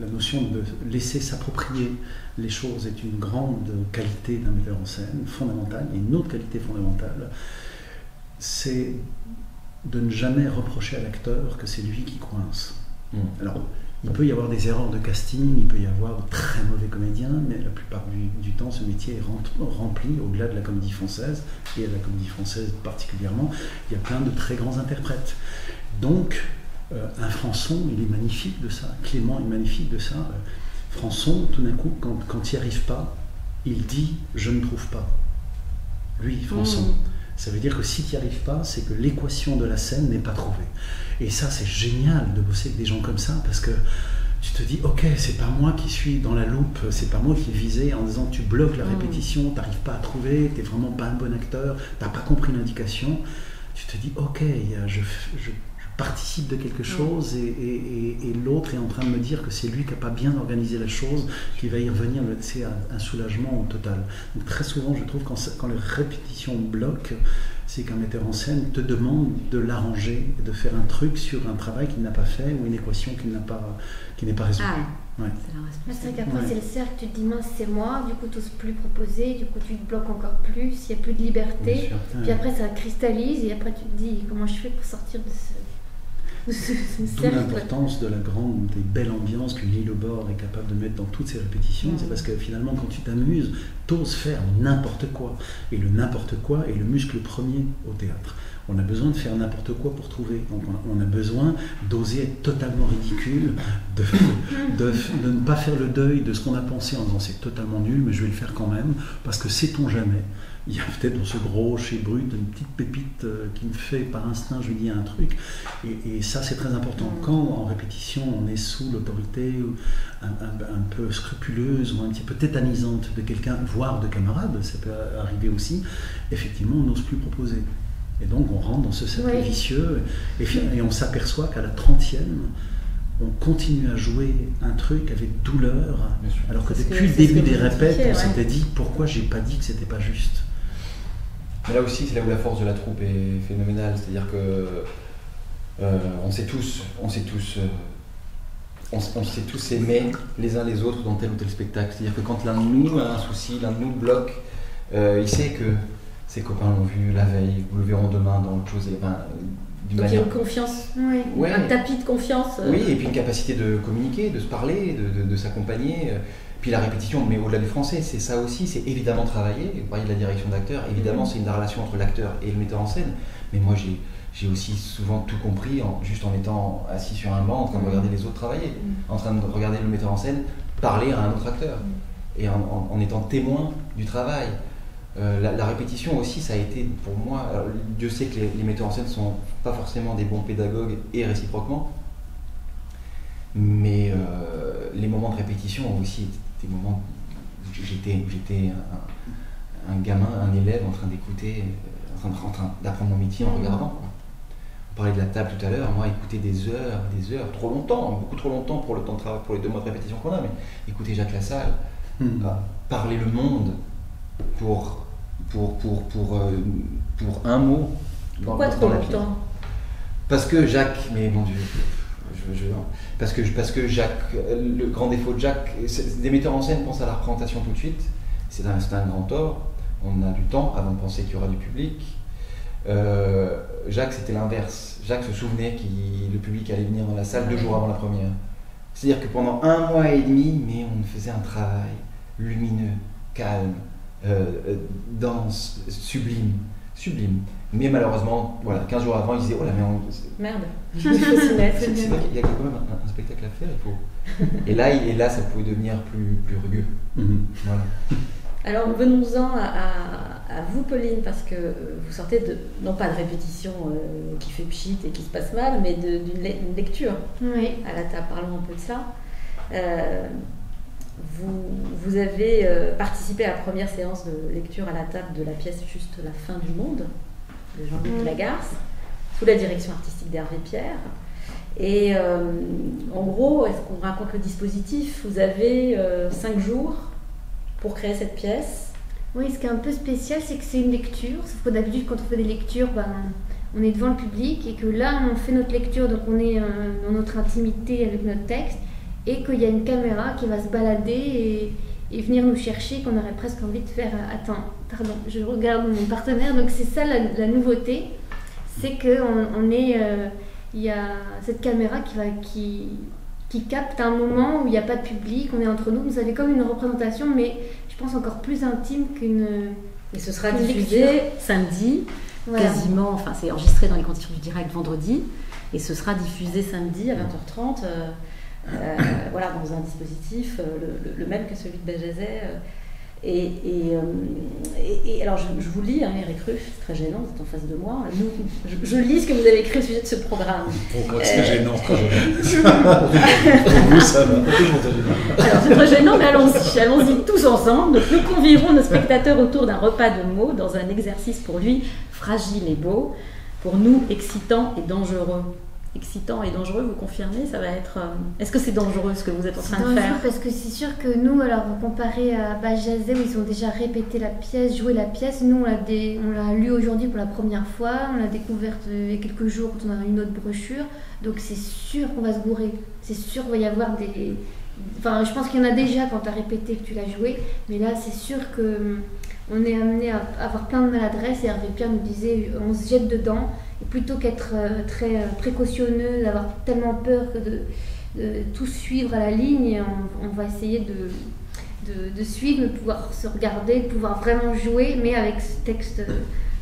la, notion de laisser s'approprier les choses est une grande qualité d'un metteur en scène, fondamentale. Et une autre qualité fondamentale, c'est de ne jamais reprocher à l'acteur que c'est lui qui coince. Mm. Alors, il peut y avoir des erreurs de casting, il peut y avoir de très mauvais comédiens, mais la plupart du, temps, ce métier est rempli, au-delà de la comédie française, et à la comédie française particulièrement, il y a plein de très grands interprètes. Donc, euh, un Françon, il est magnifique de ça. Clément est magnifique de ça. Françon, tout d'un coup, quand, quand il n'y arrive pas, il dit Je ne trouve pas. Lui, Françon. Mm. Ça veut dire que si tu n'y arrives pas, c'est que l'équation de la scène n'est pas trouvée. Et ça, c'est génial de bosser avec des gens comme ça parce que tu te dis, ok, c'est pas moi qui suis dans la loupe, c'est pas moi qui est visé en disant tu bloques la Mm. répétition, tu n'arrives pas à trouver, tu vraiment pas un bon acteur, tu n'as pas compris l'indication. Tu te dis, ok, je participe de quelque chose et, et- et- et l'autre est en train de me dire que c'est lui qui n'a pas bien organisé la chose, qui va y revenir, c'est un, un soulagement au total. Donc très souvent, je trouve, quand, quand les répétitions bloquent, c'est qu'un metteur en scène te demande de l'arranger, de faire un truc sur un travail qu'il n'a pas fait ou une équation qu'il n'a pas, qui n'est pas résolue. Ah, Ouais. c'est la Mais C'est vrai qu'après, Ouais. c'est le cercle, tu te dis, mince, c'est moi, du coup, tu n'oses plus proposer, du coup, tu te bloques encore plus, il n'y a plus de liberté. Puis après, ça cristallise, et après, tu te dis, comment je fais pour sortir de ce D'où l'importance de la grande et belle ambiance que Lille au bord est capable de mettre dans toutes ses répétitions. C'est parce que finalement, quand tu t'amuses, t'oses faire n'importe quoi. Et le n'importe quoi est le muscle premier au théâtre. On a besoin de faire n'importe quoi pour trouver. Donc on a, on a besoin d'oser être totalement ridicule, de, de, de ne pas faire le deuil de ce qu'on a pensé en disant c'est totalement nul, mais je vais le faire quand même, parce que sait-on jamais. Il y a peut-être dans ce gros chez Brut une petite pépite euh, qui me fait par instinct, je lui dis un truc. Et, et ça, c'est très important. Mm. Quand en répétition, on est sous l'autorité un, un- un peu scrupuleuse ou un petit peu tétanisante de quelqu'un, voire de camarades, ça peut arriver aussi, effectivement, on n'ose plus proposer. Et donc, on rentre dans ce cercle Oui. vicieux et, fi- et on s'aperçoit qu'à la trentième, on continue à jouer un truc avec douleur, alors que depuis que- le début des répètes, on ouais. s'était dit pourquoi j'ai pas dit que c'était pas juste? Mais là aussi, c'est là où la force de la troupe est phénoménale. C'est-à-dire que euh, on sait tous, on sait tous, euh, on, sait tous aimer les uns les autres dans tel ou tel spectacle. C'est-à-dire que quand l'un de nous a un souci, l'un de nous bloque, euh, il sait que ses copains l'ont vu la veille ou le verront demain dans autre chose. Et ben, d'une Donc il y a manière une confiance, Oui. Ouais. un tapis de confiance. euh, Oui, et puis une capacité de communiquer, de se parler, de, de- de s'accompagner. Puis la répétition, mais au-delà du français, c'est ça aussi, c'est évidemment travailler. Vous parliez de la direction d'acteur, évidemment, Mhm. c'est une relation entre l'acteur et le metteur en scène. Mais moi, j'ai, j'ai aussi souvent tout compris en, juste en étant assis sur un banc, en train de Mhm. regarder les autres travailler, Mhm. en train de regarder le metteur en scène parler à un autre acteur, et en, en- en étant témoin du travail. Euh, la, la répétition aussi, ça a été pour moi. alors, Dieu sait que les, les metteurs en scène sont pas forcément des bons pédagogues et réciproquement, mais euh, les moments de répétition ont aussi été des moments. où J'étais, j'étais un, un gamin, un élève en train d'écouter, euh, en train, d'apprendre mon métier en regardant. quoi. On parlait de la table tout à l'heure, moi écouter des heures, des heures, trop longtemps, beaucoup trop longtemps pour le temps de travail, pour les deux mois de répétition qu'on a, mais écouter Jacques Lassalle, bah, parler le monde pour, pour, pour, pour, euh, pour un mot. dans- Pourquoi dans trop longtemps? Parce que Jacques, mais mon Dieu, parce, que, parce que Jacques, le grand défaut de Jacques, des metteurs en scène pensent à la représentation tout de suite, c'est un, un grand tort, on a du temps avant de penser qu'il y aura du public. Euh, Jacques, c'était l'inverse. Jacques se souvenait que le public allait venir dans la salle deux jours avant la première. C'est-à-dire que pendant un mois et demi, mais on faisait un travail lumineux, calme, euh, euh, dense, sublime, sublime. Mais malheureusement, voilà, 15 jours avant, ils disaient Oh là, mais on, Merde, il faut s'y mettre. c'est vrai qu'il y a quand même un, un spectacle à faire, il faut. Et là, il- et là, ça pouvait devenir plus, plus rugueux. Mhm. Voilà. Alors venons-en à, à- à vous, Pauline, parce que euh, vous sortez de, non pas de répétition euh, qui fait pchit et qui se passe mal, mais de- d'une le- une lecture Oui. à la table. Parlons un peu de ça. Euh, vous, vous avez euh, participé à la première séance de lecture à la table de la pièce Juste la fin du monde de Jean-Luc Mm. Lagarce, sous la direction artistique d'Hervé Pierre. Et euh, en gros, est-ce qu'on raconte le dispositif? Vous avez euh, cinq jours pour créer cette pièce. Oui, ce qui est un peu spécial, c'est que c'est une lecture. Sauf que d'habitude, quand on fait des lectures, ben, on est devant le public et que là, on fait notre lecture, donc on est euh, dans notre intimité avec notre texte et qu'il y a une caméra qui va se balader et, et venir nous chercher, qu'on aurait presque envie de faire Attends, pardon, je regarde mon partenaire. Donc c'est ça la, la nouveauté, c'est qu'on on est. euh, il y a cette caméra qui, va, qui, qui capte un moment où il n'y a pas de public, on est entre nous. Vous avez comme une représentation, mais je pense encore plus intime qu'une. Et ce sera diffusé lecture. samedi, Voilà. quasiment, enfin c'est enregistré dans les conditions du direct vendredi, et ce sera diffusé samedi à 20h30, euh, euh, voilà, dans un dispositif, euh, le, le- le même que celui de Bajazet. Euh, et, et, euh, et- et alors je, je vous lis, hein, Eric Ruff, c'est très gênant, vous êtes en face de moi. Nous, je, je lis ce que vous avez écrit au sujet de ce programme. Pourquoi Euh, c'est gênant Pour vous, ça va. Alors c'est très gênant, mais allons-y, allons-y tous ensemble. Nous convierons nos spectateurs autour d'un repas de mots dans un exercice pour lui fragile et beau, pour nous excitant et dangereux. Excitant et dangereux, vous confirmez Ça va être. euh, Est-ce que c'est dangereux ce que vous êtes en train de faire? parce que c'est sûr que nous, alors comparé à Bajazet où ils ont déjà répété la pièce, joué la pièce, nous on l'a dé- on l'a lu aujourd'hui pour la première fois, on l'a découverte euh, il y a quelques jours quand on a eu une autre brochure, donc c'est sûr qu'on va se gourer, c'est sûr qu'il va y avoir des... Enfin, je pense qu'il y en a déjà quand tu as répété que tu l'as joué, mais là c'est sûr que hum, on est amené à avoir plein de maladresse et Hervé Pierre nous disait on se jette dedans plutôt qu'être euh, très euh, précautionneux, d'avoir tellement peur que de, tout suivre à la ligne, on, va essayer de, suivre, de pouvoir se regarder, de pouvoir vraiment jouer, mais avec ce texte.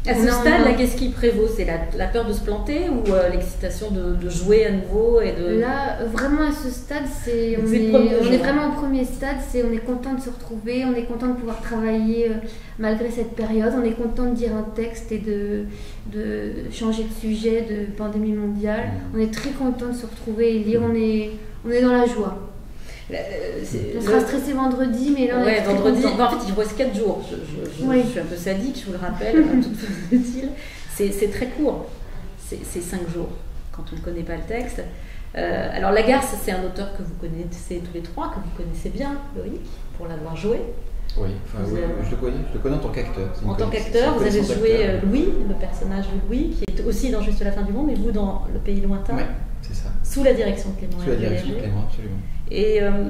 À ce stade, là, qu'est-ce qui prévaut? C'est la, la peur de se planter ou euh, l'excitation de, de jouer à nouveau et de... Là, vraiment à ce stade, c'est on, est, on vraiment au premier stade, c'est on est content de se retrouver, on est content de pouvoir travailler euh, malgré cette période, on est content de dire un texte et de, de changer de sujet de pandémie mondiale. On est très content de se retrouver et lire, on est, on est dans la joie. Euh, On le- sera stressé vendredi, mais là on Ouais, est vendredi. en fait, il vous reste 4 jours. Je, je- je- Oui. je suis un peu sadique, je vous le rappelle, hein, tout utile. C'est c'est très court. C'est 5 jours quand on ne connaît pas le texte. Euh, alors, Lagarce, c'est un auteur que vous connaissez tous les trois, que vous connaissez bien, Loïc, pour l'avoir joué. Oui, enfin, oui, avez- je, le connais, je le connais en tant qu'acteur. En tant qu'acteur, vous avez joué euh, Louis, le personnage de Louis, qui est aussi dans Juste la fin du monde, et vous dans Le Pays lointain, Ouais, c'est ça. sous la direction de Clément Sous la direction de. Clément, absolument. Et euh,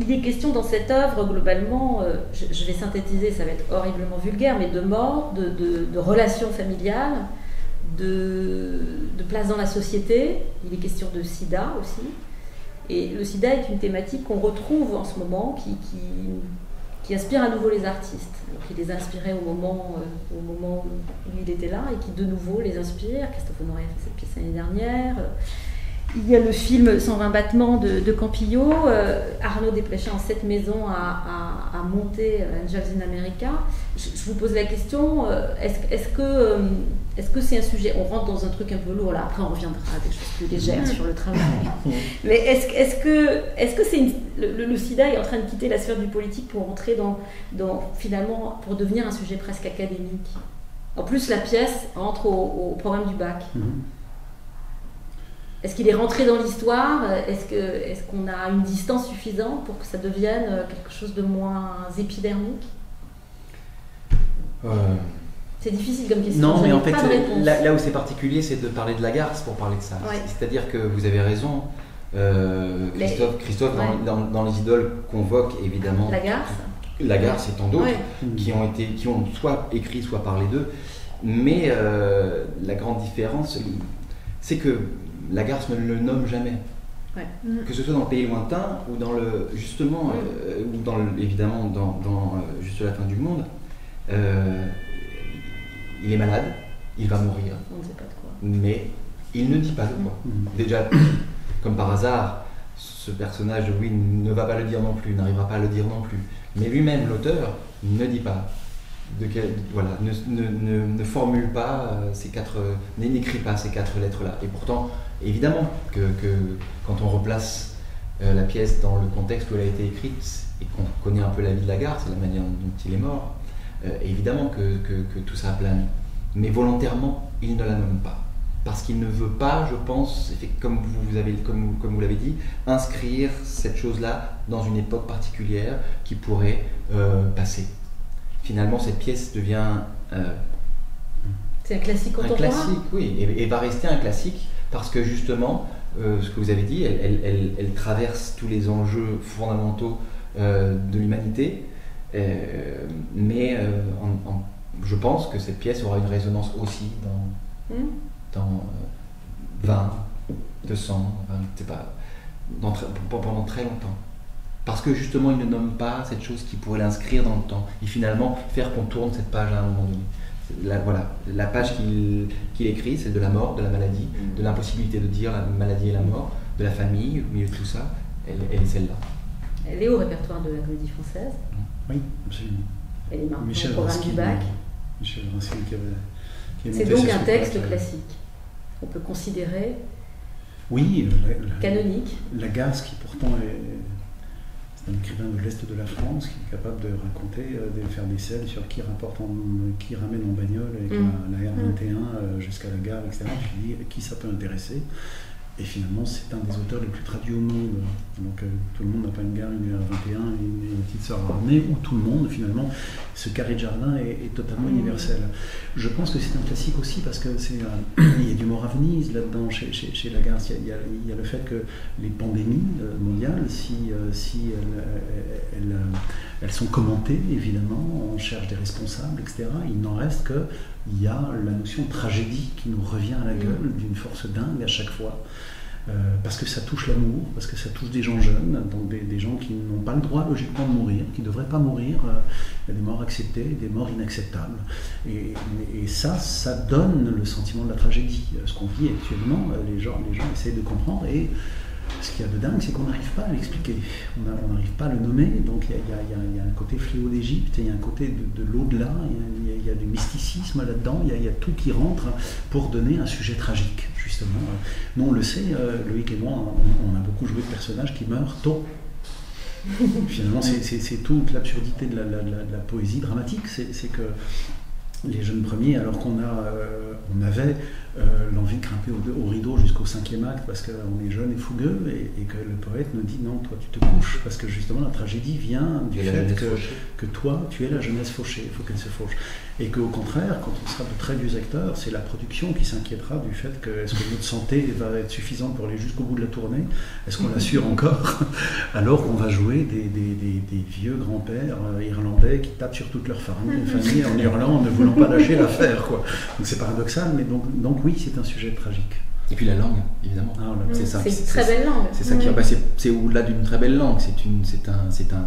il est question dans cette œuvre, globalement, euh, je, vais synthétiser, ça va être horriblement vulgaire, mais de mort, de, relations familiales, de, place dans la société. Il est question de sida aussi. Et le sida est une thématique qu'on retrouve en ce moment, qui, qui, qui inspire à nouveau les artistes. Qu'il les moment, euh, au moment où il était là, et qui de nouveau les inspire. Christophe Honoré a fait cette pièce l'année dernière. Il y a le film 120 battements de, de Campillo. Euh, Arnaud Desplechin en cette maison a, a- a monté euh, Angels in America. Je, je vous pose la question, euh, est-ce que est-ce que c'est un sujet On rentre dans un truc un peu lourd là. Après, on reviendra à des choses plus légères sur le travail. Mais est-ce que est-ce que c'est une- le, le- SIDA est en train de quitter la sphère du politique pour entrer dans, dans finalement pour devenir un sujet presque académique? En plus, la pièce entre au, au programme du bac. Mhm. Est-ce qu'il est rentré dans l'histoire? Est-ce qu'on a une distance suffisante pour que ça devienne euh, quelque chose de moins épidermique? Euh, C'est difficile comme question. Non, mais en fait, réponse. là, là où c'est particulier, c'est de parler de la garce pour parler de ça. Ouais. C'est-à-dire que vous avez raison. Euh, Mais- Christophe, Christophe dans- Ouais. dans, dans les idoles, convoque évidemment La garce Lagarce et tant d'autres. Ouais. Mhm. qui ont été, qui ont soit écrit, soit parlé d'eux. Mais euh, la grande différence, c'est que Lagarce ne le nomme jamais. Mhm. Que ce soit dans le pays lointain ou dans le justement Mm. euh, ou dans le, évidemment dans, dans, euh, juste la fin du monde, euh, il est malade, il va mourir, On ne sait pas de quoi. mais il ne dit pas de quoi. Mhm. Déjà, comme par hasard, ce personnage de Louis ne va pas le dire non plus, n'arrivera pas à le dire non plus. Mais lui-même, l'auteur, ne dit pas. Voilà, ne, formule pas euh, ces quatre, euh, n'écrit pas ces quatre lettres-là. Et pourtant, évidemment, que, quand on replace euh, la pièce dans le contexte où elle a été écrite et qu'on connaît un peu la vie de Lagarde, c'est la manière dont il est mort, évidemment que, tout ça plane. Mais volontairement, il ne la nomme pas. Parce qu'il ne veut pas, je pense, comme vous, avez, comme, comme vous l'avez dit, inscrire cette chose-là dans une époque particulière qui pourrait passer. Finalement, cette pièce devient euh, C'est un classique un contemporain. classique, oui, et, et va rester un classique parce que justement, euh, ce que vous avez dit, elle, elle- elle- elle traverse tous les enjeux fondamentaux euh, de l'humanité, mais en- en- je pense que cette pièce aura une résonance aussi dans, Hmm dans euh, 20, 200, 20, je sais pas, dans pendant très longtemps. Parce que justement, il ne nomme pas cette chose qui pourrait l'inscrire dans le temps et finalement faire qu'on tourne cette page à un moment donné. La, voilà, la page qu'il écrit, c'est de la mort, de la maladie, Mm. de l'impossibilité de dire la maladie et la mort, de la famille, au milieu de tout ça, elle, elle est celle-là. Elle est au répertoire de la comédie française. Oui, absolument. Elle est maintenant Michel au programme Raskin, du bac. Michel qui avait. qui est C'est donc un texte spectacle. classique. On peut considérer Oui, la, la- canonique. la Gasse qui pourtant est. Un écrivain de l'Est de la France qui est capable de raconter, euh, de faire des scènes sur qui, rapporte en- qui ramène en bagnole avec Mm. la, la R21 euh, jusqu'à la gare, etc. Tu dis qui ça peut intéresser? Et finalement, c'est un des auteurs les plus traduits au monde. Donc, euh, tout le monde n'a pas une gare, une gare 21 et une, une petite sœur Arnais, ou tout le monde, finalement, ce carré de jardin est, est totalement universel. Je pense que c'est un classique aussi parce que c'est, euh, il y a du mort à Venise là-dedans, chez, chez, chez Lagarde. Il y, a, il, y le fait que les pandémies euh, mondiales, si, euh, si elles, elles, elles, elles, sont commentées, évidemment, on cherche des responsables, etc., il n'en reste que il y a la notion de tragédie qui nous revient à la gueule d'une force dingue à chaque fois. Euh, parce que ça touche l'amour, parce que ça touche des gens jeunes, donc des, des gens qui n'ont pas le droit logiquement de mourir, qui ne devraient pas mourir. Euh, il y a des morts acceptées, des morts inacceptables. Et, et, ça, ça donne le sentiment de la tragédie. Ce qu'on vit actuellement, les gens, les gens essayent de comprendre et ce qu'il y a de dingue, c'est qu'on n'arrive pas à l'expliquer, on n'arrive pas à le nommer, donc il y, y, y, y a, un côté fléau d'Égypte, il y a un côté de, de l'au-delà, il y, a du mysticisme là-dedans, il y, a tout qui rentre pour donner un sujet tragique, justement. Nous, on le sait, euh, Loïc et moi, on, on, a beaucoup joué de personnages qui meurent tôt. Finalement, c'est toute l'absurdité de, la, poésie dramatique, c'est que les jeunes premiers, alors qu'on a, euh, on avait euh, l'envie de grimper au, au rideau jusqu'au cinquième acte parce qu'on est jeune et fougueux et, et, que le poète nous dit non, toi tu te couches parce que justement la tragédie vient du fait que, que, toi tu es la jeunesse fauchée, il faut qu'elle se fauche. Et qu'au contraire, quand on sera de très vieux acteurs, c'est la production qui s'inquiétera du fait que est-ce que notre santé va être suffisante pour aller jusqu'au bout de la tournée? Est-ce qu'on l'assure encore? Alors qu'on va jouer des, des, des, des vieux grands-pères euh, irlandais qui tapent sur toute leur famille, famille en hurlant en ne voulant pas lâcher l'affaire. Donc c'est paradoxal, mais donc, donc oui, c'est un sujet tragique. Et puis la langue, évidemment. Ah, c'est ça. C'est une très belle langue. C'est ça qui, bah, c'est au-delà d'une très belle langue. C'est une, c'est un, c'est un,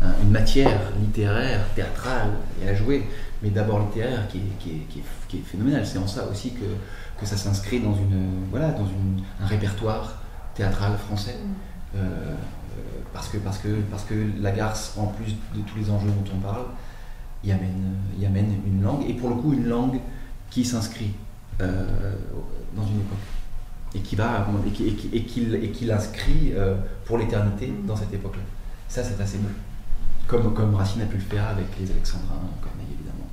un, une matière littéraire, théâtrale et à jouer, mais d'abord littéraire qui est, qui est, qui est, qui est phénoménale. C'est en ça aussi que, que ça s'inscrit dans une, voilà, dans une, un répertoire théâtral français. Mm. Euh, parce que, parce que, parce que la garce, en plus de tous les enjeux dont on parle, y amène, y amène une langue, et pour le coup une langue qui s'inscrit euh, dans une époque et qui va et qui, et qui, et qui, l'inscrit euh, pour l'éternité dans cette époque-là. Ça, c'est assez beau. Comme, comme Racine a pu le faire avec les Alexandrins, Corneille évidemment.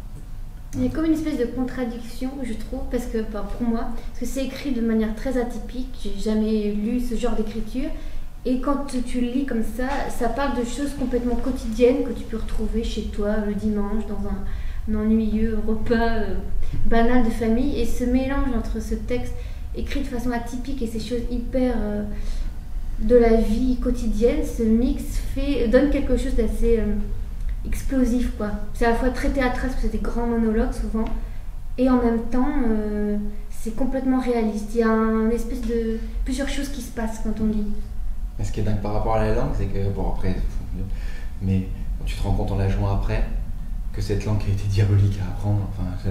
Il y a comme une espèce de contradiction, je trouve, parce que pour moi, parce que c'est écrit de manière très atypique. J'ai jamais lu ce genre d'écriture. Et quand tu le lis comme ça, ça parle de choses complètement quotidiennes que tu peux retrouver chez toi le dimanche dans un, un ennuyeux repas euh, banal de famille. Et ce mélange entre ce texte écrit de façon atypique et ces choses hyper euh, de la vie quotidienne, ce mix fait, donne quelque chose d'assez euh, explosif. quoi. C'est à la fois très théâtral, parce que c'est des grands monologues souvent, et en même temps, euh, c'est complètement réaliste. Il y a une espèce de plusieurs choses qui se passent quand on lit. Ce qui est dingue par rapport à la langue, c'est que, bon après, mais tu te rends compte en la jouant après, que cette langue qui a été diabolique à apprendre. Enfin,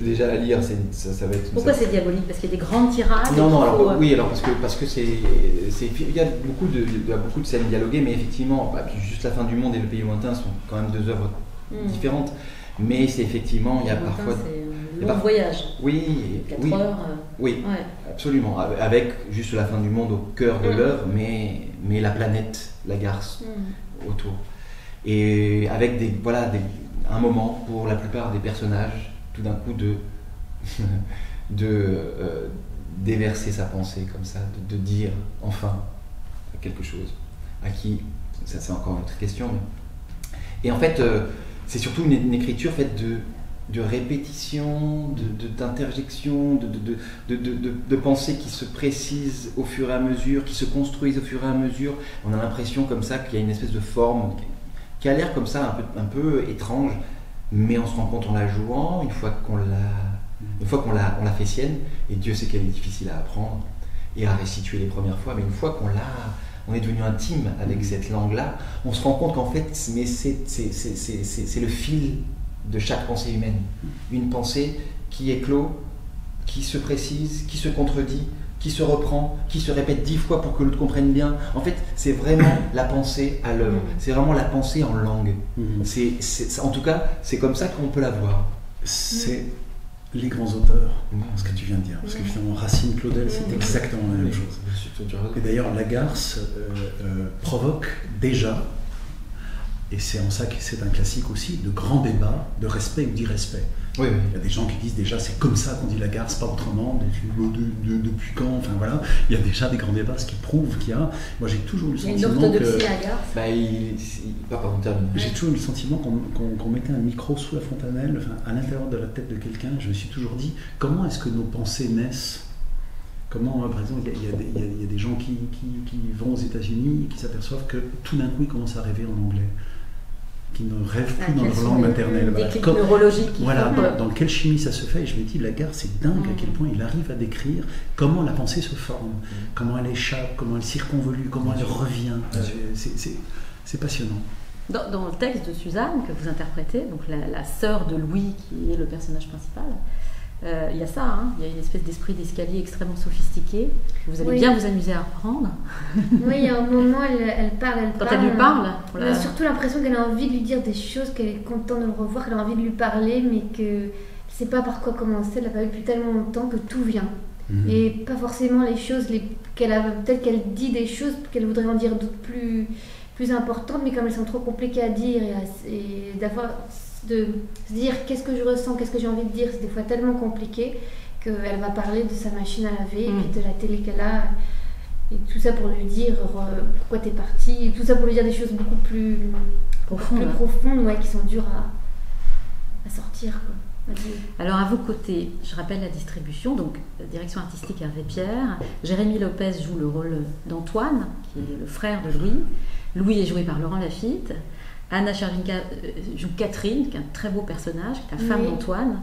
déjà la lire, ça, ça, va être. Pourquoi c'est diabolique? Parce qu'il y a des grandes tirades. Non, non, alors, oui, alors parce que parce que c'est, il y a beaucoup de, il y a beaucoup de scènes dialoguées, mais effectivement, bah, juste la fin du monde et le pays lointain sont quand même deux œuvres mmh. différentes. Mais c'est effectivement, il y a parfois. Un long voyage. Oui, 4 oui, heures. oui, Ouais. absolument. Avec juste la fin du monde au cœur de Mmh. l'œuvre, mais mais la planète, la garce Mm. autour. Et avec des, voilà, un moment pour la plupart des personnages, tout d'un coup, de, de euh, déverser sa pensée comme ça, de, dire enfin quelque chose. À qui Ça, c'est encore une autre question. Et en fait, euh, c'est surtout une, écriture faite de, de répétition, d'interjection, de, de, de, de, pensées qui se précisent au fur et à mesure, qui se construisent au fur et à mesure. On a l'impression comme ça qu'il y a une espèce de forme qui a l'air comme ça un peu, étrange, mais on se rend compte en la jouant, une fois qu'on l'a, une fois qu'on l'a, on l'a fait sienne, et Dieu sait qu'elle est difficile à apprendre et à restituer les premières fois, mais une fois qu'on l'a, on est devenu intime avec cette langue-là, on se rend compte qu'en fait, mais c'est, c'est, c'est, c'est, c'est le fil de chaque pensée humaine. Une pensée qui éclot, qui se précise, qui se contredit, qui se reprend, qui se répète dix fois pour que l'autre comprenne bien. En fait, c'est vraiment la pensée à l'œuvre. C'est vraiment la pensée en langue. Mhm. C'est, c'est, en tout cas, c'est comme ça qu'on peut la voir. C'est les grands auteurs, ce que tu viens de dire. Parce que finalement, Racine, Claudel, c'est exactement la même chose. Et d'ailleurs, Lagarce euh, euh, provoque déjà, et c'est en ça que c'est un classique aussi, de grands débats de respect ou d'irrespect. Oui, oui. Il y a des gens qui disent déjà c'est comme ça qu'on dit la gare, c'est pas autrement. De, de- depuis quand Enfin voilà, il y a déjà des grands débats, ce qui prouve qu'il y a. Moi j'ai toujours le a une sentiment que à gare. Bah, j'ai toujours eu le sentiment qu'on mettait un micro sous la fontanelle, enfin, à l'intérieur de la tête de quelqu'un. Je me suis toujours dit comment est-ce que nos pensées naissent? Comment, euh, par exemple, il y, a- y des- il y a- il y a des gens qui, qui- qui vont aux États-Unis et qui s'aperçoivent que tout d'un coup ils commencent à rêver en anglais, qui ne rêvent plus Ah, dans leur langue maternelle. Des Voilà. Comme- voilà, dans, dans quelle chimie ça se fait Et je me dis, la gare, c'est dingue à quel point il arrive à décrire comment la pensée se forme, comment elle échappe, comment elle circonvolue, comment elle revient. C'est- passionnant. Dans, dans le texte de Suzanne que vous interprétez, donc la, la sœur de Louis qui est le personnage principal, euh, il y a ça, hein, il y a une espèce d'esprit d'escalier extrêmement sophistiqué. que Vous allez Oui. bien vous amuser à reprendre. Oui, il y a un moment, elle, elle parle, elle Quand parle. elle lui parle, On a surtout l'impression qu'elle a envie de lui dire des choses, qu'elle est contente de le revoir, qu'elle a envie de lui parler, mais que elle ne sait pas par quoi commencer. Elle l'a pas vu depuis tellement longtemps que tout vient. Mhm. Et pas forcément les choses, les, qu'elle a, peut-être qu'elle dit des choses qu'elle voudrait en dire d'autres plus, plus importantes, mais comme elles sont trop compliquées à dire et, à- et d'avoir de se dire qu'est-ce que je ressens, qu'est-ce que j'ai envie de dire, c'est des fois tellement compliqué qu'elle va parler de sa machine à laver, Mm. et puis de la télé qu'elle a, et tout ça pour lui dire euh, pourquoi t'es parti, et tout ça pour lui dire des choses beaucoup plus Profondes. plus profondes, ouais, qui sont dures à, à sortir, quoi. Alors à vos côtés, je rappelle la distribution, donc la direction artistique Hervé Pierre. Jérémy Lopez joue le rôle d'Antoine, qui est le frère de Louis. Louis est joué par Laurent Lafitte. Anna Chervinka euh, joue Catherine, qui est un très beau personnage, qui est la femme Oui. d'Antoine,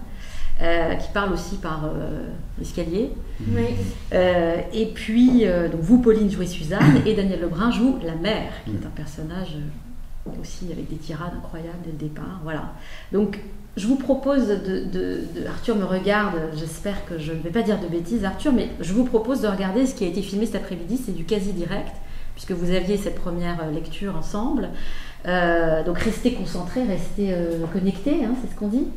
euh, qui parle aussi par euh, l'escalier. Oui. Euh, et puis, euh, donc vous, Pauline, jouez Suzanne, et Daniel Lebrun joue la mère, qui est un personnage aussi avec des tirades incroyables dès le départ. Voilà. Donc, je vous propose de, de- de- Arthur me regarde, j'espère que je ne vais pas dire de bêtises, Arthur, mais je vous propose de regarder ce qui a été filmé cet après-midi, c'est du quasi direct, puisque vous aviez cette première lecture ensemble. Euh, donc, restez concentrés, restez euh, connectés, hein, c'est ce qu'on dit.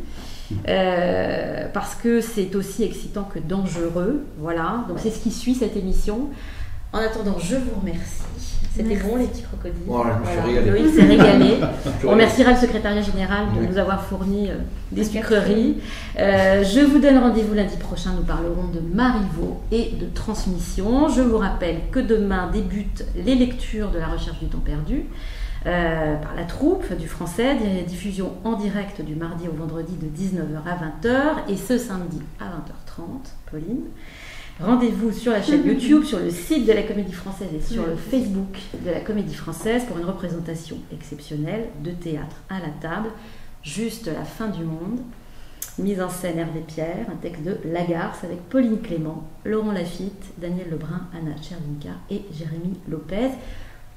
Euh, parce que c'est aussi excitant que dangereux. Voilà, donc c'est ce qui suit cette émission. En attendant, je vous remercie. C'était bon les petits crocodiles. Voilà, je me suis régalé. Loïc s'est régalé. On remerciera le secrétariat général de Oui. nous avoir fourni euh, des sucreries. Euh, je vous donne rendez-vous lundi prochain. Nous parlerons de Marivaux et de transmission. Je vous rappelle que demain débutent les lectures de la recherche du temps perdu euh, par la troupe du français. Des diffusions en direct du mardi au vendredi de 19h à 20h et ce samedi à 20h30. Pauline. Rendez-vous sur la chaîne YouTube, sur le site de la Comédie Française et sur le Facebook de la Comédie Française pour une représentation exceptionnelle de théâtre à la table, juste la fin du monde. Mise en scène Hervé Pierre, un texte de Lagarce avec Pauline Clément, Laurent Lafitte, Daniel Lebrun, Anna Chervinka et Jérémy Lopez.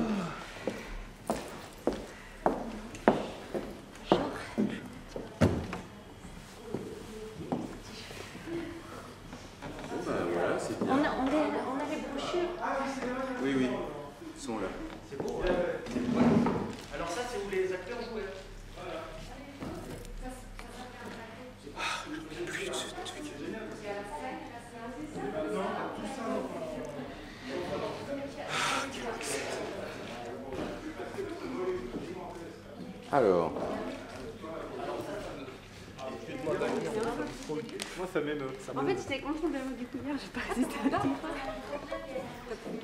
Bon, bah voilà, c'est bien. On a, on, a, on a les brochures. Oui, oui, ils sont là. Alors ça, c'est où les acteurs jouent Alors. Moi, ça m'émeut. Ça En fait, j'étais contre le du couillard, j'ai pas résisté à la Moi,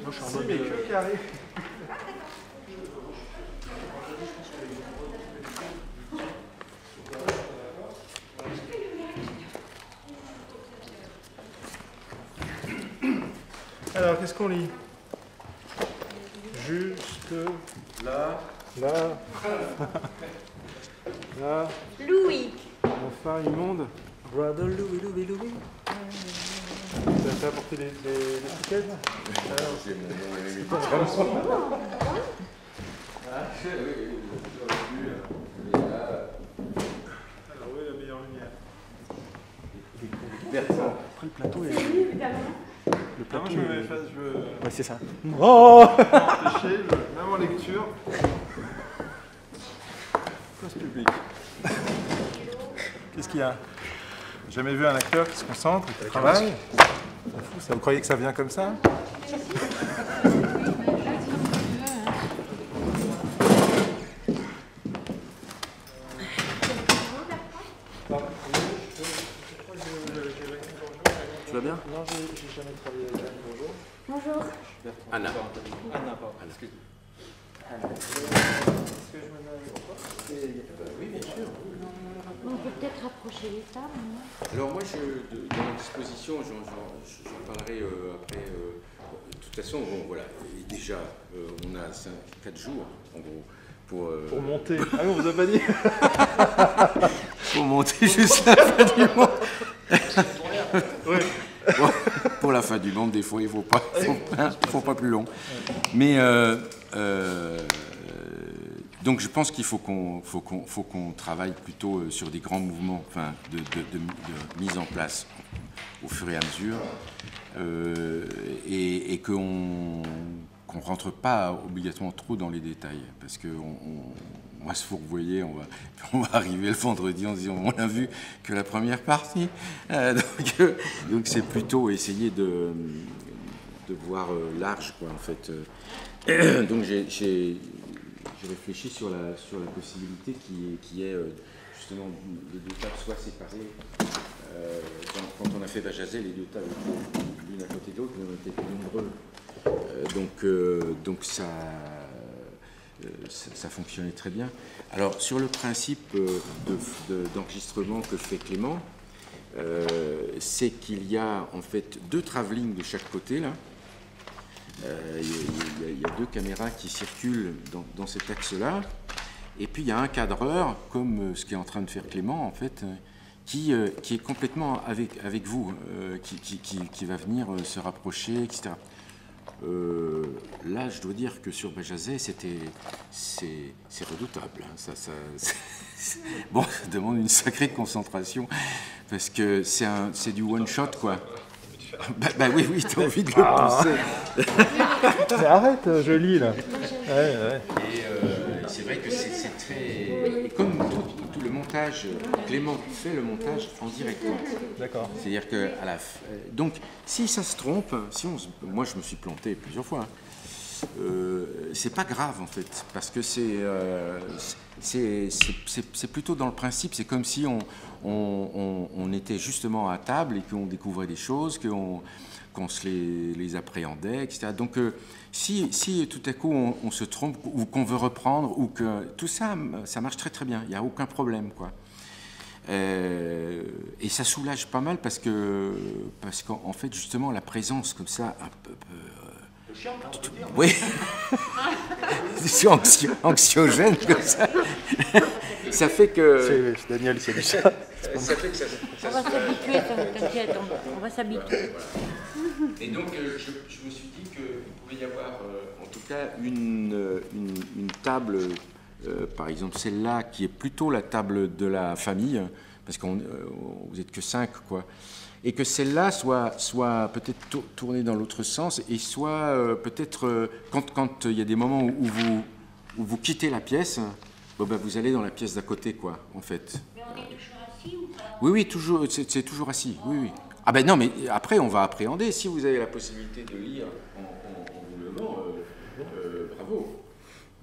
je suis en mode. mais que carré. Alors, qu'est-ce qu'on lit Juste Là. là. là. Louis Enfin, immonde. Brother Louis, Louis, Louis. Ta, ta, t'as apporté les, les, les tickets Alors, j'ai mon. Ah, oui, oui, Alors, où est la meilleure lumière Bertrand. Après, le plateau est. Le plateau. moi, je me mets face, je veux. Ouais, c'est ça. Oh Empêcher, je... même en lecture. Place publique. Qu'est-ce qu'il y a Jamais vu un acteur qui se concentre qui travaille fout, ça. Vous croyez que ça vient comme ça? Tu vas bien? Non, j'ai jamais travaillé avec Anne. Bonjour. Bonjour. Anna. Anna, pardon. Excuse. Est-ce que je me mets avec toi Oui, bien sûr. On peut peut-être non Alors moi, je, de- dans la disposition, j'en, parlerai euh, après. euh, de toute façon, bon, voilà. Et déjà, euh, on a 4 jours, en gros, pour... euh, Pour monter. Ah oui, on vous a pas dit pour monter jusqu'à la fin du monde. Oui. Bon, pour la fin du monde, des fois, il ne faut pas, faut pas, faut pas plus long. Mais euh, euh, donc, je pense qu'il faut qu'on travaille plutôt euh, sur des grands mouvements, enfin, de, mise en place au fur et à mesure, euh, et, qu'on qu'on rentre pas obligatoirement trop dans les détails, parce que on, moi, vous voyez, on va, va arriver le vendredi en se disant on a vu que la première partie. Euh, donc, c'est plutôt essayer de, de voir large, quoi, en fait. Donc j'ai j'ai- j'ai réfléchi sur la, sur la possibilité qui, qui est euh, justement les deux tables soient séparées. Euh, quand, on a fait Bajazet, les deux tables l'une à côté de l'autre, mais on était plus nombreux. Euh, donc, euh, donc ça, euh, ça, ça fonctionnait très bien. Alors, sur le principe de- de- d'enregistrement que fait Clément, c'est qu'il y a en fait deux travelling de chaque côté là. Il y, a- deux caméras qui circulent dans, cet axe-là. Et puis il y a un cadreur, comme euh, ce qu'est en train de faire Clément en fait, euh, qui, euh, qui est complètement avec, avec vous, qui, qui- qui- va venir se rapprocher, etc. Là, je dois dire que sur Bajazet, c'était, c'est, redoutable. hein. Ça, ça, bon, ça demande une sacrée concentration parce que c'est du one shot, quoi. Bah, bah oui, oui, t'as envie de le pousser. Mais arrête, euh, je lis là. Ouais, ouais. Et euh, c'est vrai que c'est, c'est très. et Comme tout, tout le montage, Clément fait le montage en direct. D'accord. C'est-à-dire que à la f- euh, donc si ça se trompe, si on se- moi je me suis planté plusieurs fois. hein, euh, c'est pas grave en fait parce que c'est euh, c'est- plutôt dans le principe. C'est comme si on, était justement à table et qu'on découvrait des choses, qu'on se les, appréhendait, etc. Donc euh, si, tout à coup on, se trompe ou qu'on veut reprendre ou que tout ça, ça marche très très bien. Il n'y a aucun problème quoi. Euh, et ça soulage pas mal parce que parce qu'en en fait justement la présence comme ça un peu, oui c'est anxio- anxiogène comme ça ça fait que C'est Daniel qui a dit ça. ça fait que ça, ça On va s'habituer, t'inquiète, on, on va s'habituer. Et donc, euh, je, je me suis dit qu'il pouvait y avoir, euh, en tout cas, une, euh, une, une table, euh, par exemple celle-là, qui est plutôt la table de la famille, parce qu'on euh, vous êtes que cinq, quoi. Et que celle-là soit, soit peut-être tour- tournée dans l'autre sens, et soit euh, peut-être, euh, quand quand il y a des moments où, où vous, où vous quittez la pièce, bon, ben, vous allez dans la pièce d'à côté, quoi, en fait. Mais on est toujours assis ou pas? Oui, oui, toujours, c'est toujours assis. Oui, oui. Ah ben non, mais après, on va appréhender. Si vous avez la possibilité de lire en, en, en vous levant, euh.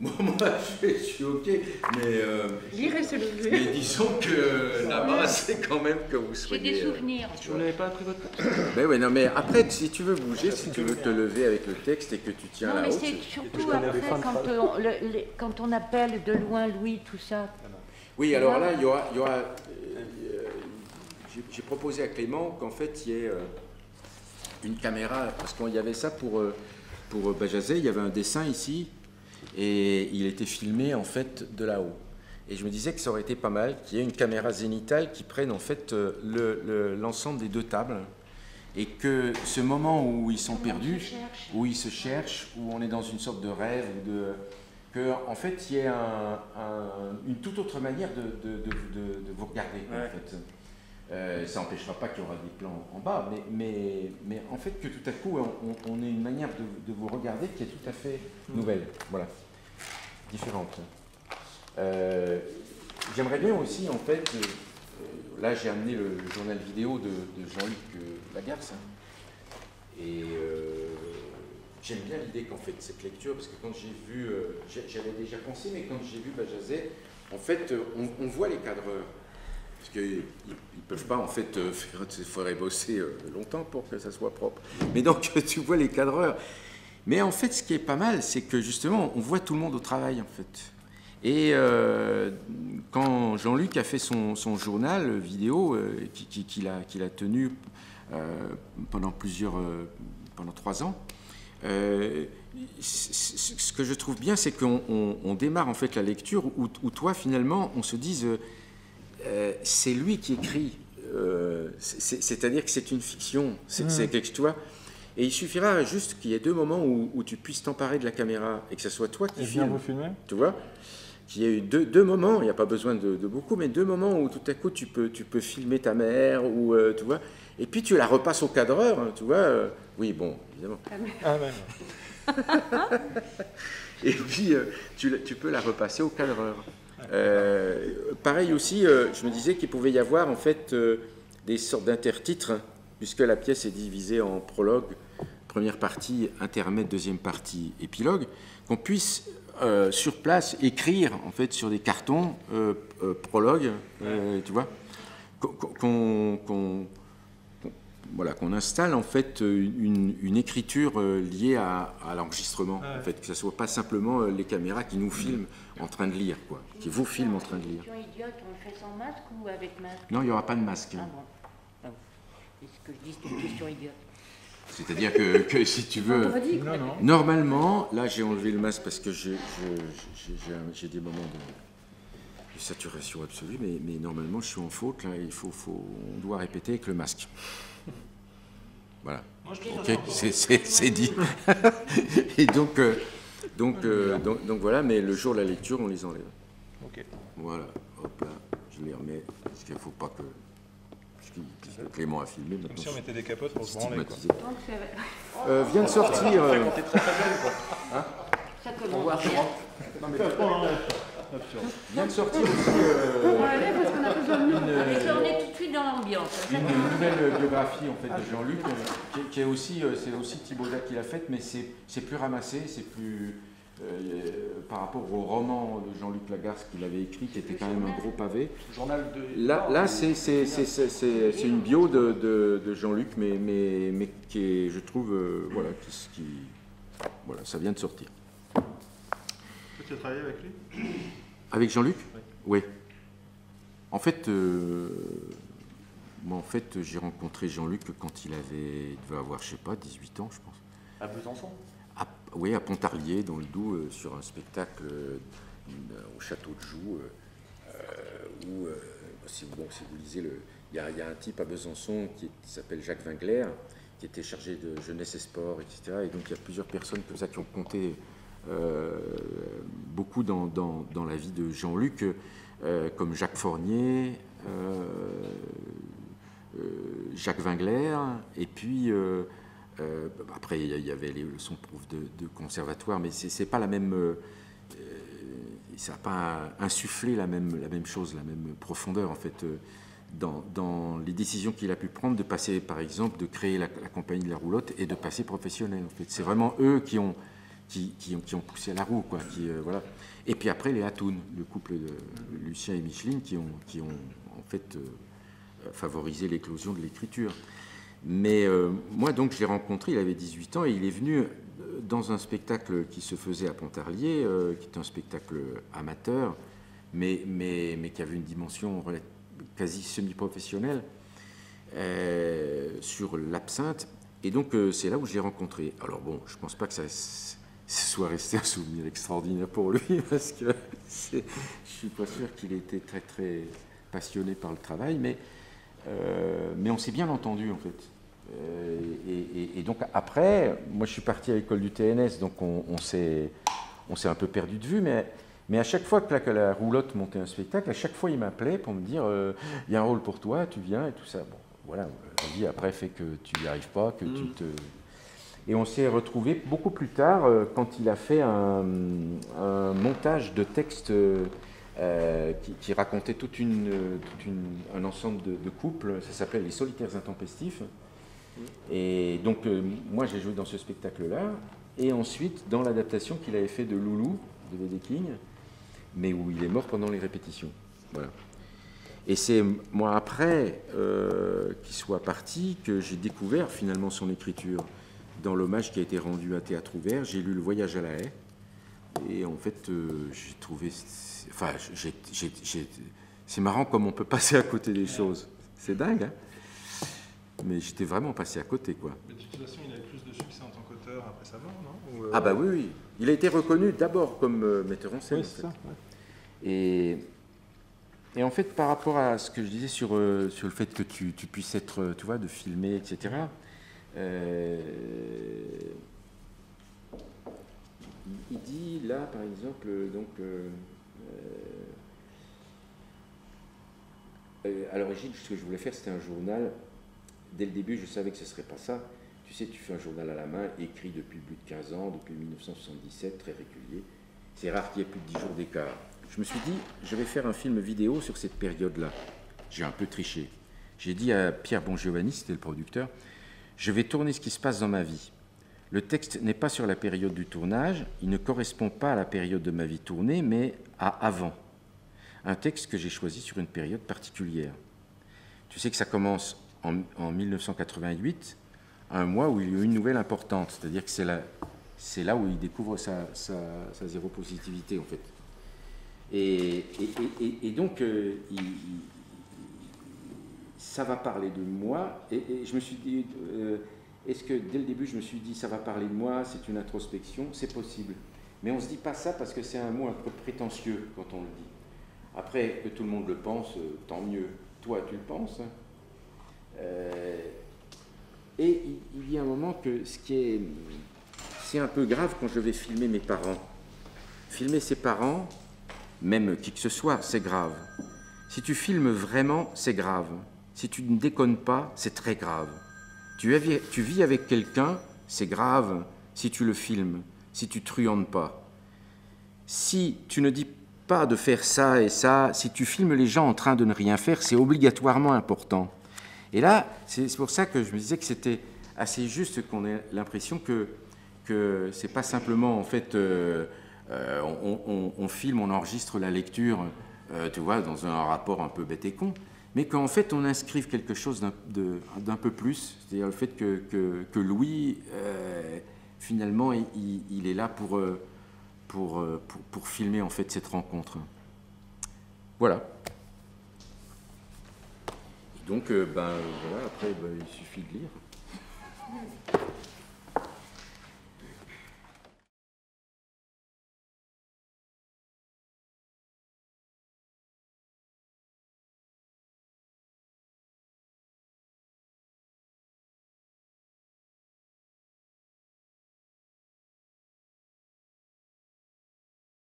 Moi, moi, je, suis- je suis OK, mais, euh, Lire et se lever. mais disons que la base, c'est quand même que vous J'ai soyez... des euh, souvenirs. Vous n'avez pas appris votre Ben oui, non, mais après, si tu veux bouger, si tu veux te lever avec le texte et que tu tiens Non, mais c'est surtout après quand, on, le- les- quand on appelle de loin Louis, tout ça. Oui, alors là, il y aura. il y aura, euh, j'ai- J'ai proposé à Clément qu'en fait, il y ait euh, une caméra, parce qu'il y avait ça pour, pour Bajazet, il y avait un dessin ici, et il était filmé en fait de là-haut. Et je me disais que ça aurait été pas mal qu'il y ait une caméra zénitale qui prenne en fait euh, le- le- l'ensemble des deux tables et que ce moment où ils sont perdus, où ils se cherchent, où on est dans une sorte de rêve, de, que en fait il y ait un- un- une toute autre manière de, de- de- de- de vous regarder. En fait. Euh, ça n'empêchera pas qu'il y aura des plans en bas, mais, mais, mais en fait que tout à coup on, ait une manière de, vous regarder qui est tout à fait nouvelle, voilà, différente. Euh, J'aimerais bien aussi en fait, euh, là j'ai amené le, journal vidéo de, Jean-Luc Lagarce, hein. et j'aime bien l'idée qu'en fait cette lecture, parce que quand j'ai vu, j'avais déjà pensé, mais quand j'ai vu Bajazet, en fait on, on voit les cadreurs. Parce qu'ils ne peuvent pas en fait euh, faire, il faudrait bosser euh, longtemps pour que ça soit propre. Mais donc tu vois les cadreurs. Mais en fait ce qui est pas mal, c'est que justement on voit tout le monde au travail en fait. Et euh, quand Jean-Luc a fait son, journal vidéo qui- qui- qu'il a, tenu pendant plusieurs, pendant trois ans, ce que je trouve bien, c'est qu'on on- on démarre en fait la lecture où toi finalement on se dise euh, c'est lui qui écrit, euh, c'est- c'est- c'est-à-dire que c'est une fiction, c'est chose, tu vois. Et il suffira juste qu'il y ait deux moments où, où tu puisses t'emparer de la caméra et que ce soit toi qui vous filmer Tu vois Qu'il y ait eu deux, deux moments, il n'y a pas besoin de, de beaucoup, mais deux moments où tout à coup tu peux, tu peux filmer ta mère, ou euh, tu vois. Et puis tu la repasses au cadreur, hein, tu vois. euh, oui, bon, évidemment. Ah ouais. Et puis, euh, tu peux la repasser au cadreur. Euh, pareil aussi, euh, je me disais qu'il pouvait y avoir en fait euh, des sortes d'intertitres, puisque la pièce est divisée en prologue, première partie, intermède, deuxième partie, épilogue, qu'on puisse sur place écrire en fait sur des cartons prologue, tu vois, qu'on- voilà, qu'on installe en fait une, une écriture liée à, à l'enregistrement, Ouais. en fait, que ce soit pas simplement les caméras qui nous filment en train de lire, quoi, qui vous filment en train de lire. Question idiote, on le fait sans masque ou avec masque Non, il n'y aura pas de masque. Ah hein. bon. Ah bon. Et ce que je dis, c'est une question idiote. C'est-à-dire que, que si tu veux. Non, non. normalement, là j'ai enlevé le masque parce que j'ai des moments de, de saturation absolue, mais, mais normalement je suis en faute, là, il faut, faut, on doit répéter avec le masque. Voilà. Moi, je Ok, c'est- c'est c'est dit. Et donc, euh, donc, euh, donc, donc voilà, mais le jour de la lecture, on les enlève. Ok. Voilà, hop là, je les remets, parce qu'il ne faut pas que. Puisque Clément a filmé. Comme si on mettait des capotes pour se branler. quoi. Euh, vient de sortir. euh, T'es très très belle, quoi. Hein Ça commence voit bien. Non, mais vient de sortir aussi euh, On va aller parce qu'on a besoin de nous. une, euh, Allez, on est tout de suite dans l'ambiance. une nouvelle biographie en fait de Jean-Luc, euh, qui, est- qui est aussi, euh, c'est aussi Thibaudat qui l'a faite, mais c'est c'est plus ramassé, c'est plus euh, par rapport au roman de Jean-Luc Lagarce qu'il avait écrit, qui était quand même un gros pavé. Journal de. Là, là c'est c'est- c'est- c'est- c'est- c'est une bio de, de- de Jean-Luc, mais, mais, mais qui est, je trouve, euh, voilà, qui, qui- voilà, ça vient de sortir. Tu as travaillé avec lui? Avec Jean-Luc Oui. En fait, euh, moi, en fait, j'ai rencontré Jean-Luc quand il avait, il devait avoir, je sais pas, 18 ans, je pense. À Besançon? À- oui, à Pontarlier, dans le Doubs, euh, sur un spectacle euh, au château de Joux, où, euh, si, vous, bon, si vous lisez, le- il y, a- il y a un type à Besançon qui, s'appelle Jacques Wingler, qui était chargé de jeunesse et sport, etc. Et donc il y a plusieurs personnes comme ça qui ont compté beaucoup dans, dans- dans la vie de Jean-Luc, euh, comme Jacques Fournier, euh, euh, Jacques Wingler, et puis euh, euh, après il y avait les leçons prof de, conservatoire, mais c'est pas la même, euh, euh, ça n'a pas insufflé la même, la même chose, la même profondeur en fait. euh, dans, dans les décisions qu'il a pu prendre, de passer par exemple, de créer la, la compagnie de la roulotte et de passer professionnel. En fait, c'est vraiment eux qui ont, qui, ont, poussé à la roue, quoi. Qui, euh, voilà. Et puis après les Hatoun, le couple de Lucien et Micheline, qui ont, qui ont en fait euh, favorisé l'éclosion de l'écriture. Mais euh, moi, donc, je l'ai rencontré, il avait 18 ans, et il est venu dans un spectacle qui se faisait à Pontarlier, qui était un spectacle amateur, mais, mais, mais qui avait une dimension quasi semi-professionnelle, sur l'absinthe. Et donc, c'est là où je l'ai rencontré. Alors bon, je pense pas que ça soit resté un souvenir extraordinaire pour lui, parce que je suis pas sûr qu'il ait été très, très passionné par le travail, mais, euh, mais on s'est bien entendu, en fait. et, donc après, moi je suis parti à l'école du TNS, donc on, on s'est un peu perdu de vue, mais, mais à chaque fois que la, roulotte montait un spectacle, à chaque fois il m'appelait pour me dire il y a un rôle pour toi, tu viens et tout ça. Bon, voilà, la vie après fait que tu n'y arrives pas, que tu mm. te et on s'est retrouvé beaucoup plus tard euh, quand il a fait un, montage de textes euh, qui, racontait tout une, un ensemble de, couples. Ça s'appelait Les Solitaires Intempestifs. Et donc, euh, moi, j'ai joué dans ce spectacle-là. Et ensuite, dans l'adaptation qu'il avait fait de Loulou, de V.D. King, mais où il est mort pendant les répétitions. Voilà. Et c'est moi, après qu'il soit parti, que j'ai découvert finalement son écriture dans l'hommage qui a été rendu à Théâtre Ouvert, j'ai lu Le Voyage à la haie. Et en fait, euh, j'ai trouvé. Enfin, c'est marrant comme on peut passer à côté des choses. C'est dingue, hein Mais j'étais vraiment passé à côté, quoi. Mais de toute façon, il a eu plus de succès en tant qu'auteur après sa mort, non? Euh, Ah, bah oui, oui. Il a été reconnu d'abord comme euh, metteur en scène. Oui, ça, Et. Et en fait, par rapport à ce que je disais sur, sur le fait que tu, tu, puisses être, tu vois, de filmer, etc., euh, il dit là, par exemple, donc, euh, euh, à l'origine, ce que je voulais faire, c'était un journal. Dès le début, je savais que ce ne serait pas ça. Tu sais, tu fais un journal à la main, écrit depuis plus de 15 ans, depuis 1977, très régulier. C'est rare qu'il y ait plus de 10 jours d'écart. Je me suis dit, je vais faire un film vidéo sur cette période-là. J'ai un peu triché. J'ai dit à Pierre Bongiovanni, c'était le producteur, je vais tourner ce qui se passe dans ma vie. Le texte n'est pas sur la période du tournage, il ne correspond pas à la période de ma vie tournée, mais à avant. Un texte que j'ai choisi sur une période particulière. Tu sais que ça commence en, 1988, un mois où il y a eu une nouvelle importante, c'est-à-dire que c'est là, où il découvre sa, sa, zéro positivité en fait. Et, donc, euh, ça va parler de moi. Et, je me suis dit, euh, est-ce que dès le début, je me suis dit, ça va parler de moi, c'est une introspection C'est possible. Mais on ne se dit pas ça parce que c'est un mot un peu prétentieux quand on le dit. Après, que tout le monde le pense, euh, tant mieux. Toi, tu le penses. Hein. Euh, et il, y a un moment que ce qui est. C'est un peu grave quand je vais filmer mes parents. Filmer ses parents, même qui que ce soit, c'est grave. Si tu filmes vraiment, c'est grave. Si tu ne déconnes pas, c'est très grave. Tu, vis avec quelqu'un, c'est grave si tu le filmes, si tu truandes pas. Si tu ne dis pas de faire ça et ça, si tu filmes les gens en train de ne rien faire, c'est obligatoirement important. Et là, c'est pour ça que je me disais que c'était assez juste qu'on ait l'impression que que c'est pas simplement en fait euh, euh, on, filme, on enregistre la lecture, euh, tu vois, dans un rapport un peu bête et con, mais qu'en fait on inscrive quelque chose d'un peu plus, c'est-à-dire le fait que, Louis, euh, finalement, il, est là pour, euh, euh, pour, pour, filmer en fait cette rencontre. Voilà. donc, ben, voilà, après, ben, il suffit de lire.